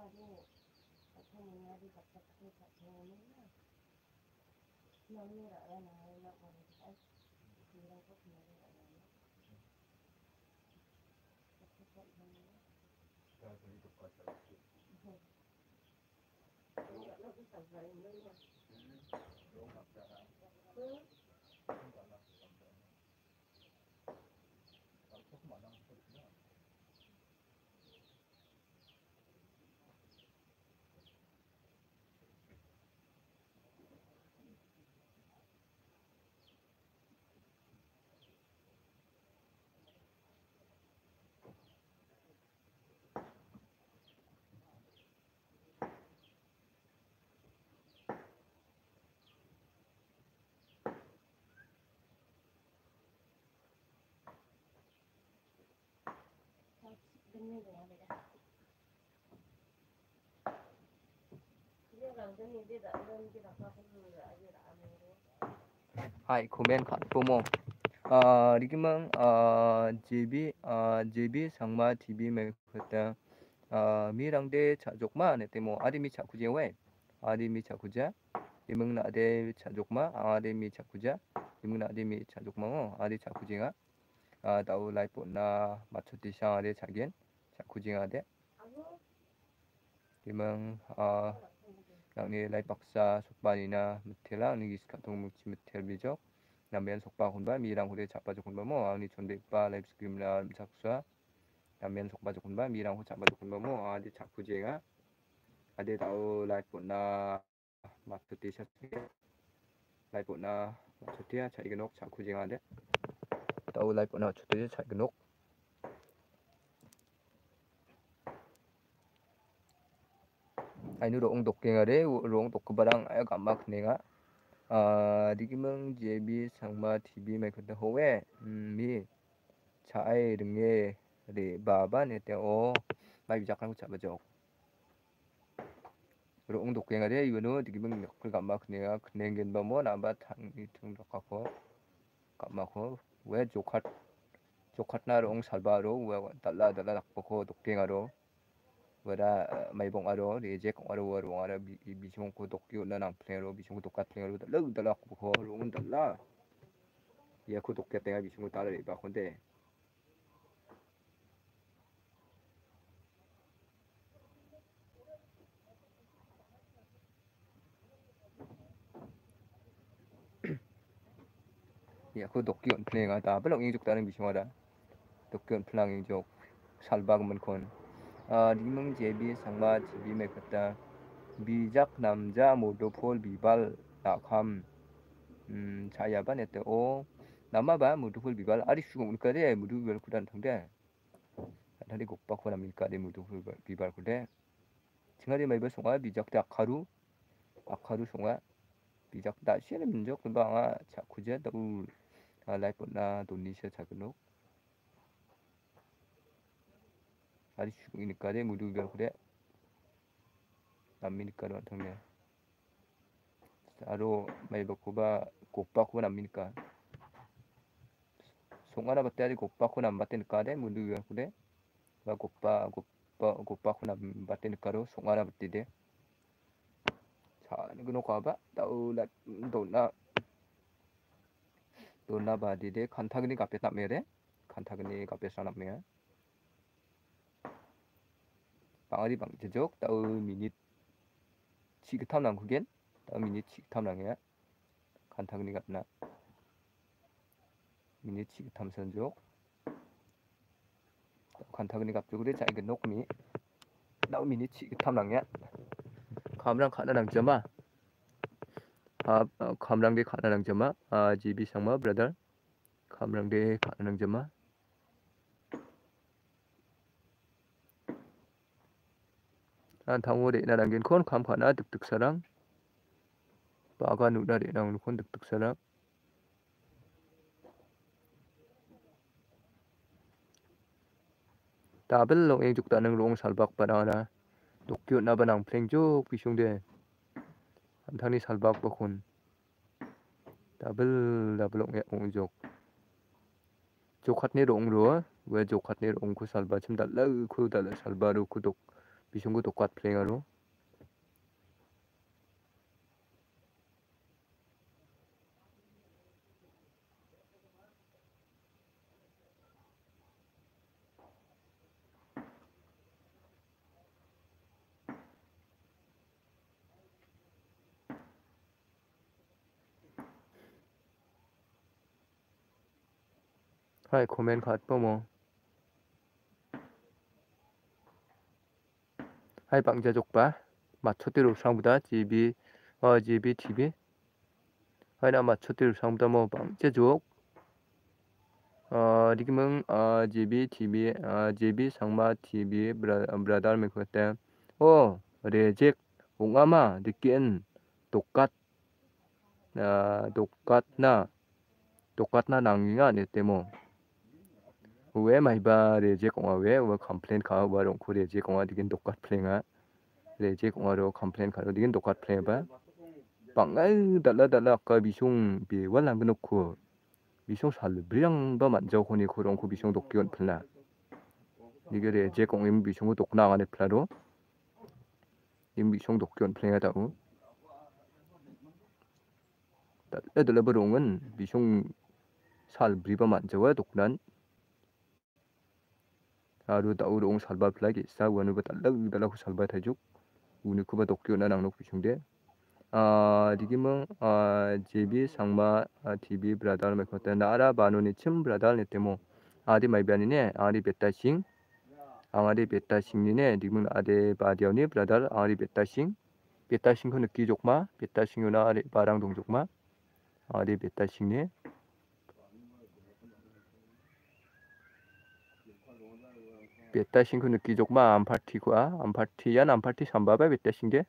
하고 mengenai di dokter tapi tak jauh ni lah. Nampak ni rakyat nak nak orang tu kan. Kira kau punya ni rakyat ni. Tapi tak jauh ni. Tak jauh itu pasal. Tak jauh itu pasal ni lah. Tak jauh. 데라 운동주주 hai comment khat pomo uh, rigimang uh, JB uh, JB sangma TV me khata uh, mirangde chajokma ne temo adimi chakuje we adimi chakuja imang na ade chajokma adimi chakuja imang na adimi chajokma ade chakujenga uh, dau lai po na machoti sang ade chagen chakujenga de imang uh, langni lai paksa sokbanina mitela nigi skatong mukchi mitel bijok nambian sokpa kunba mirang hude chapa jokunba mo ani chonbe pa live stream la saksa nambian sokpa jokunba mirang hu chapa jokunba mo adi chakujega ade tau live puna matute satke live puna matute chai genok chakujega ade tau live puna matute chai genok ainu roong dokenga de roong dokkebarang ayo gamak nenga uh, digimeng JB sangma TV mai kota howe mi chae denge de baba ne te o mai bijakkan ku chaba jok ro ung dok kenga de yuno digimeng kul gamma knega knengen ba mo na ba thang ni thung dok ko gamma ko we jokhat jokhat na rong salba ro we dalla dalla dak ko dok kenga ro wada mai bong aro de je kong aro aro ara bi chong ko dok yo na nang pleng ro bi chong dok kat pleng ro da lo da la ko ro un da la ya ko dok kat bi chong ta le ba khon de ya ko dok yo pleng a ta ba lo ing juk ta bi chong ada dok yo pleng ing jok salba man kon rimeng jebi sangma jibi mekata bijak namja modopol bibal nakam saya ba nete o nama ba modopol bibal ari sugung unkade mudu bibal kudan tangde tadi gokpa ko namin kade modopol bibal kude tingari mai ba songa bijak ta akaru akaru songa bijak ta siene minjok ba nga cha kuje da u lai pona donisha chagnok 아리 죽이니 까래 무두별 그래. 남미니까로 안통네 아로 마이바코바 곡바코 남미니까. 송아라 바떼아리 곡바코 남바테니까래 무두별 그래. 바 곡바 곡바 곡바코 남바테니까 로 송아라 바띠데 자 이거 가봐. 다우라 도나 도나 바디데 칸타그니 카페 남메레 칸타그니 카페 사남메 방아리 방제적 미닛 치그탐랑 그겐 따우 미닛 치그탐랑이야 간타그니 같나? 미닛 치그탐 선족. 간타그니 갑쪽으로 자 이거 녹미 따우 미닛 치그탐랑이야 감랑 가나랑 점아. 아 감랑대 가나랑 점아. 아 지비 상마 브라더. 감랑대 가나랑 점아 an thango de na rangin khon kham khana tuk tuk sarang baga nu na de nang khon tuk tuk sarang tabel long eng juk ta nang long salbak parana dokyo na banang pleng jok pisung de an thani salbak ba khun tabel tabel long eng jok jokhat ne rong ro we jokhat ne rong ku salba chim dal la khu dal salba ru ku dok 비숑고 똑같 플레이어로 Mà bạn gia dục ờ đi cái mông ờ chỉ bị TV ờ chỉ bị sang mà TV brother mình có thể ô reject ung ama dikian tokat uh, tokat na tokat na nanginga ni temo we mai ba re je ko we we complain ka ba rong khu re je ko digin dokat play nga re je ko ro complain ka ro digin dokat play ba bangai dala dala ka bisung bi walang gnu khu bisung sal briang ba man jo khoni khu rong khu bisung dok kyon phla diga re je ko im bisung dok na nga ne phla ro im bisung dok kyon play ta u dala dala ba rong은 bisung jo wa doknan aru ta uru ong salba plagi sa wanu ba talak dala ku salba tajuk uni kuba dokyo na nang nok pisung de uh, digimang uh, JB sangma uh, TV bradal me kota nara banuni chim bradal ne temo adi mai biani ne ari beta sing angari beta singni ne digimang ade badiawni bradal angari beta sing beta singko 느끼 족마 beta singuna ari barang dong 족마 ari beta singni beta singko 느끼 족마 amparti ampartiyan amparti sambaba beta singde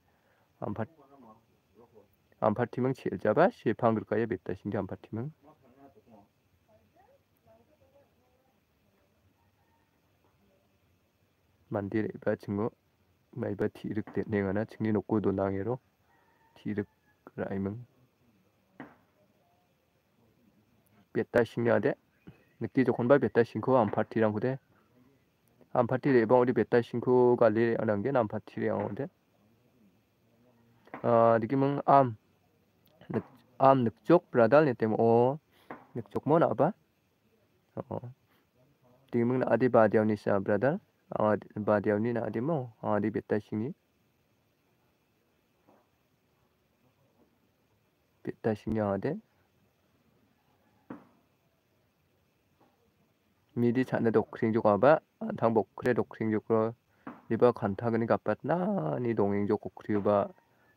amparti 안파티명 제자바? 시팡글까에 뱉다 신기 안파티명? 만디레 바 친구 마이바 티륵 내가나 증리 놓고 도낭에로 티륵 라이명. 뱉다 신기하대 느끼 조건 바 뱉다 신고 안파티랑 그대 안파티 레방 우리 뱉다 신고 갈리 안한 게 안파티랑 오데 아 느낌은 암 o nukjok mo na ba o timung na adi badiaw ni sa bradal badiaw ni na adi mo adi beta singi beta singi ade 미리 자네 독생족 아바 당복 그래 독생족으로 리바 간타그니 갑밭나 니 동행족 곡크리바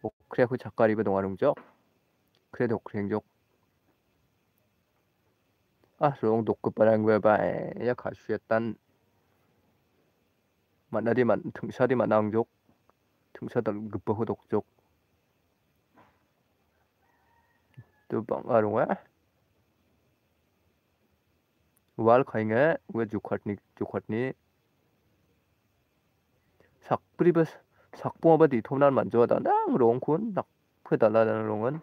옥크레 후 작가리바 아 sa tận cực bờ đục dốc tôi bằng ở đúng á wal khai nghe we jukat ni jukat ni sak pribas sak po ba di thomnan man jo da nang rong kun nak phwe da la da rongan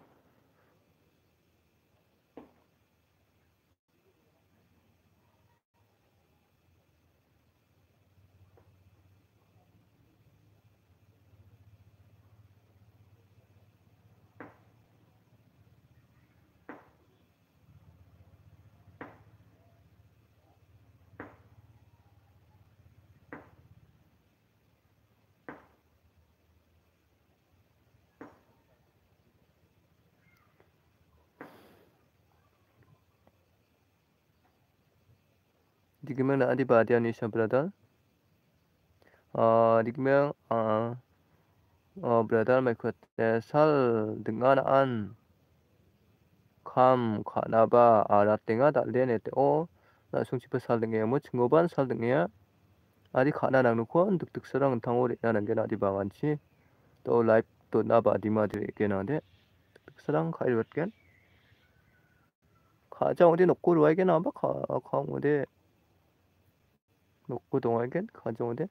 Digimang na adi badia ni siya brother. Uh, digimang uh, uh, brother may kwate sal dengan an kam kana ba arat tenga da lene te o na sung chipa sal denga mo chingoban sal denga adi kana nang nuko duk duk sarang tango re na nang adi bawanchi to life to na ba di ma dire ke na de duk sarang khai bat ken 가자 어디 놓고 로에게 나봐 가 강어디 놓고 동화겐 가정어디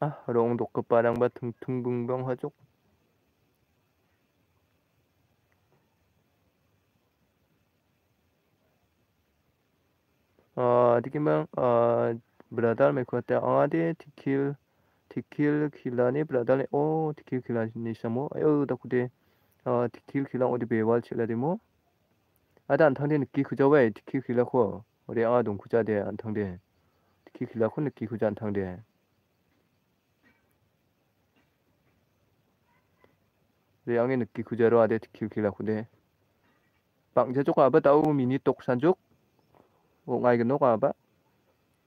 아 롱도 끝바랑바 퉁퉁붕병 하족. 어 디기만 어 브라달 메코테 아디 티킬 티킬 킬라니 브라달에 오 티킬 킬라니. 사모. 아유 다쿠데 어 느끼 느끼 구자 안탕데 레앙의 느끼 구자로 아데 티킬 킬라 코데 방제족 아바 다우 미니 똑산족? 옹아이 cái nốt à bác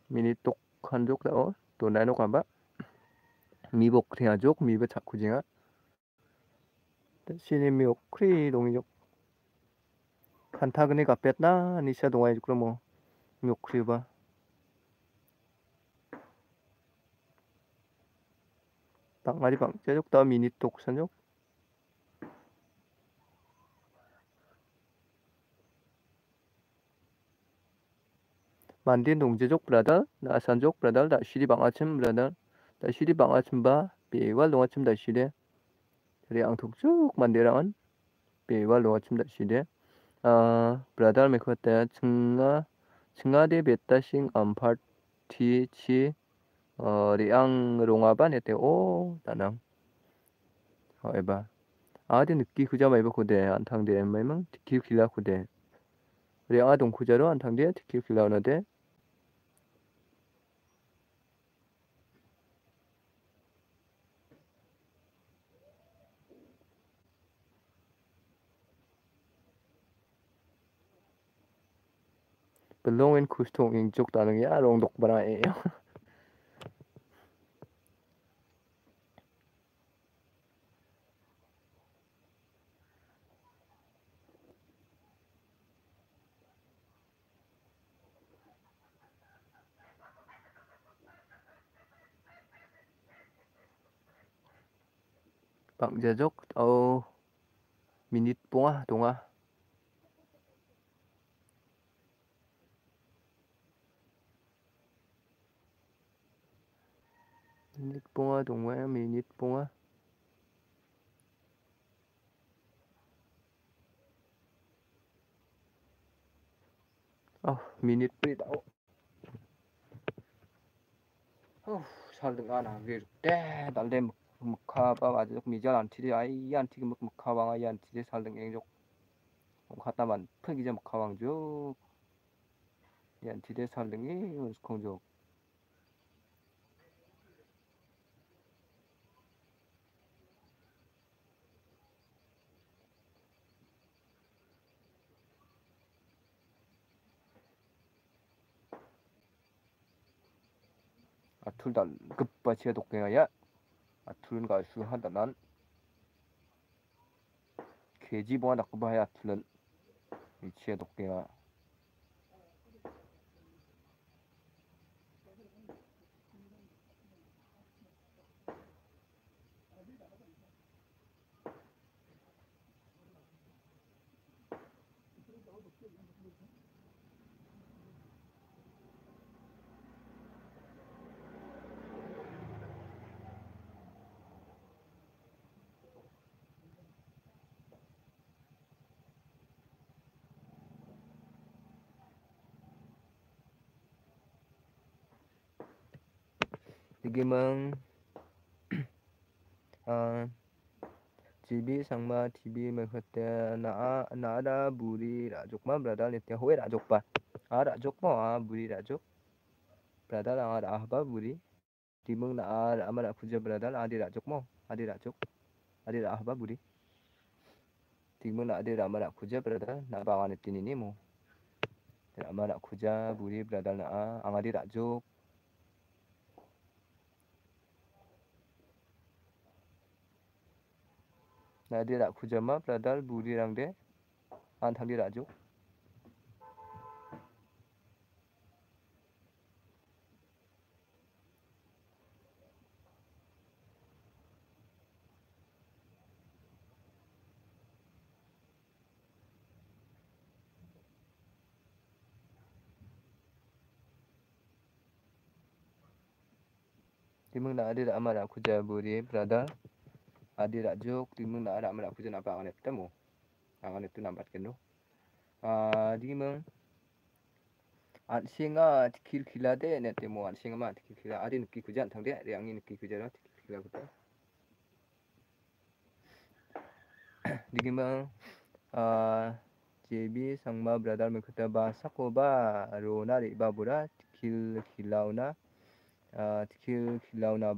mini tục khăn rút đó tuần này nó còn bác 미복 해야죠. 미복 자쿠징아. 신이 미옥 크리 동이족. 칸타그니 가뺐나 니샤 동아이 그럼 뭐 미옥 크리바. 방아리 방제족 다 미니 똑산족. 만딘 동제족 브라더 나산족 브라더 다 시리 방아침 브라더 다시리 방아침 바 beewal longachim dashide dari ang tukjuk mandirangan beewal longachim dashide bradal mekwata chunga chungade betashing amparti chi riang 롱아바 네테 오 다낭 에바 아데 느끼 그자 마이바 고데 안탕데 마이망 티키 길라 고데 리아 동 구자로 안탕데 티키 길라오나데 the long and kus tong in chuk ta nang ya long dok bara e bằng giờ dốc tàu minute bốn à đúng không 日本はどんぐらいみ日本はあ、ミニプリだお。Oh, sao đừng ăn à? Việc đe đặt lên một một kha ba bà dục. Mì gia làm thịt ai ăn thịt một một kha bằng ai ăn thì sao đừng ăn dục. Không khát ta bản phân kia một kha bằng dục. Ăn thì sao đừng ấy không dục. 툴단 급바치에 독갱아야 아툴은 가수 한다난 개지보아 낙급바야. 아툴은 위치에 독 갱아 지금은 어, 집이 상마 TV mà khuất na na ada buri rajuk ma brada le te hoe rajuk pa a rajuk ma a buri rajuk brada la a ahba buri timung na a amara puja brada la adi rajuk mo adi rajuk adi ahba buri timung na adi amara puja brada na ba ane tinini mo amara puja buri brada na pradal buri rangde antang di rajuk. Timung na adi amara kuja buri pradal adi rajuk timung na ada amara kuja napa angan temu angan itu nampat kenu dimung an singa tikil kila de ne temu an singa ma tikil kila adi nuki kuja antang de yang ini nuki kuja no tikil kila kuta digimang JB sangma brother mekhuta ba sakoba rona ri babura tikil kilauna tikil kilauna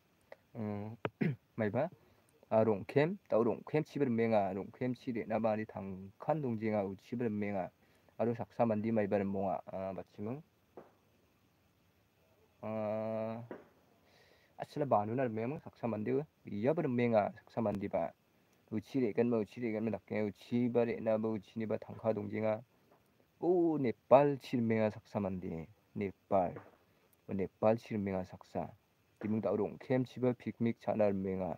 menga aro saksa mandi maibar monga bachimung asila banunar memang saksa mandi iya ber menga saksa mandi ba uchire kan ma uchire kan ma dakke uchi bare na ba uchi ni ba tangka dongjenga 오 네팔 칠명아 saksamandi 네팔 네팔 saksa dimung tau rong kem chiba picnic chana menga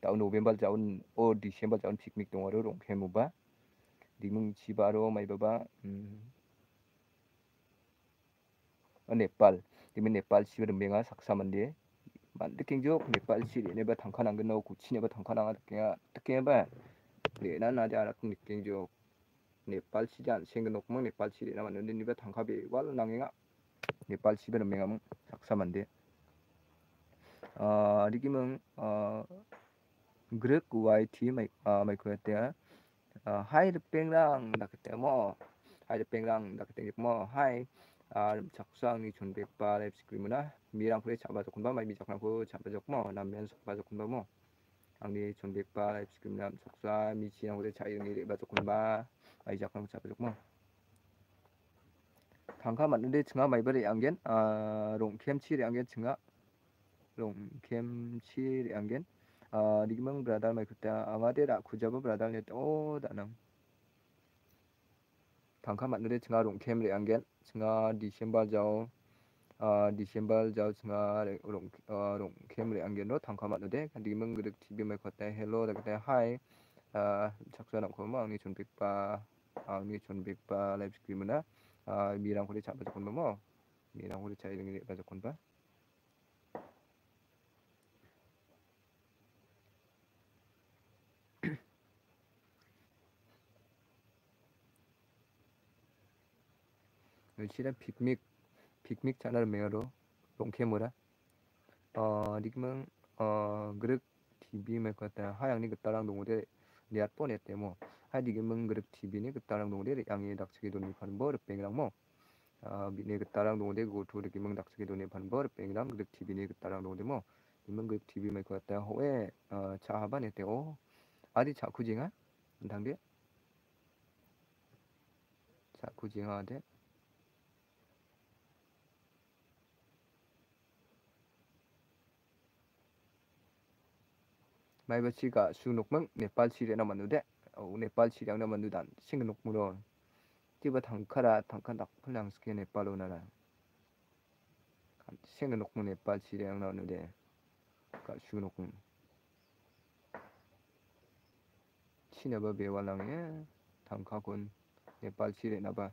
tau november jaun o december jaun picnic dong aro rong kem uba dimung chiba ro mai baba nepal dimung nepal chiba menga saksa mande 만드킹 족 nepal chiri neba tangka nanggen no kuchi neba tangka nanga tkenga tkenga ba le na na ja rak 느낌 족 Nepal sidan sing nok mang Nepal siri nama nundi niba tangkabe wal nangenga Nepal sibe menga mong saksa mande digi mong grek wai thi mai mai ko te hai hai de pengrang dak te mo hai saksa ni chun bek pa live screen na mirang pure chaba jokon ba mai mi jokna ko chaba jok mo namben sok ba jokon ba mo angni chun bek pa live screen nam saksa mi chi nang de chai ngi re ba jokon ba ai jakna ko chaba jok mo tangka matnde chinga mai bari anggen rong kem chi re anggen chinga rong kem chi re anggen digimang bradal mai kuta angade ra kujaba bradal net o danang tangka matnde chinga rong kem re anggen chinga disember jaw disember jaw chinga rong rong kem re anggen no tangka matnde digimang guduk tv mai kuta hello da kuta hi saksa nam ko ma angni chun pikpa angni chun pikpa live stream na mirang kuri chapa jokon ba mo mirang kuri chai ringi ba jokon ba Sira piknik piknik channel mero longke mura dikmang grek TV mai kata hayang ni getarang dongode lihat pon ete mo hai dikmang grek TV ni getarang dongode yang ni dak segi doni pan bor pengrang mo bini getarang dongode go to dikmang dak segi doni pan bor pengrang grek TV ni getarang dongode mo dikmang grek TV mai kata hoe cha haban ete o adi mai ba chi ka su nok mang nepal chi re na manu de au nepal chi yang na manu dan sing nok mu ron ti ba thằng khara thang kan dak phlang ske nepal luôn la sinh nục mu nepal chi yang na nu de ka su nok mu chỉ na ba be wa lang ye thang kha kun nepal chi re na ba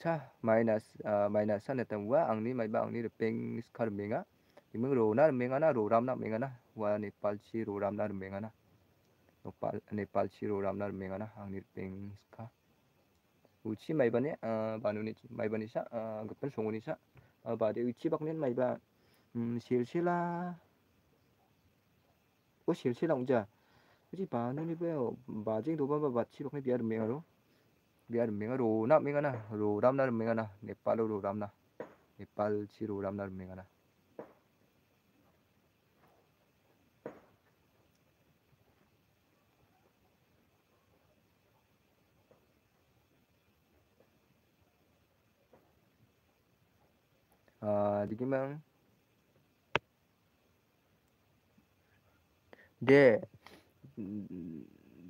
repengrang di gimeng don chanok ma dal demo ma gol phu gol phu gen ma don genok gol phu gen ma don don nai genok ma ade don na me juk mo repengrang mo anga mi rang ba cha ku jinga mi ba kring yok mo mi chana bok kring yok di gimeng acha acha minus minus sana tamwa angni maiba angni repeng skar menga imeng ro na menga na ro ram na menga na wa nepal chi ro ram na menga na nepal nepal chi ro ram na menga na angni repeng ska uchi maiba ne banu ni maiba ni sa gapan songo ni sa ba de uchi bak nen maiba silsila o silsila ungja uchi banu ni ba ba jing do ba ba chi bak ne biar menga ro biar menga ro na menga na ro ram na menga na nepal ro ram na nepal chi ro ram na menga na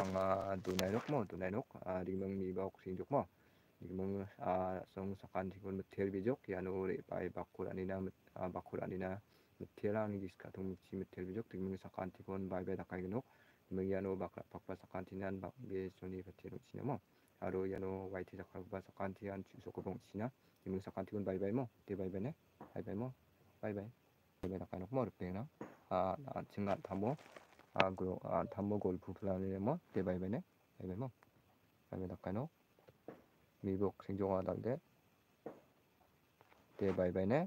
anga dunai nok mo dunai nok digimang mi ba oksin jok mo digimang song sakan tikun metel bijok yano re pai bakur anina bakur anina metel ani diska tung muci metel bijok digimang sakan tikun bai bai dakai genok digimang yano bakra pakpa sakan tinan bang biai soli batian sina mo aro yano white ta khar ba sakan ti an chu ko bong china yimi sakan ti un bye bye mo te bye bye ne bye bye mo bye bye bye bye ta kan mo rupe na a chinga thamo a gro a thamo gol phu phla ne mo te bye bye ne bye bye mo bye bye ta kan no mi bok sing jong a dal de te bye bye ne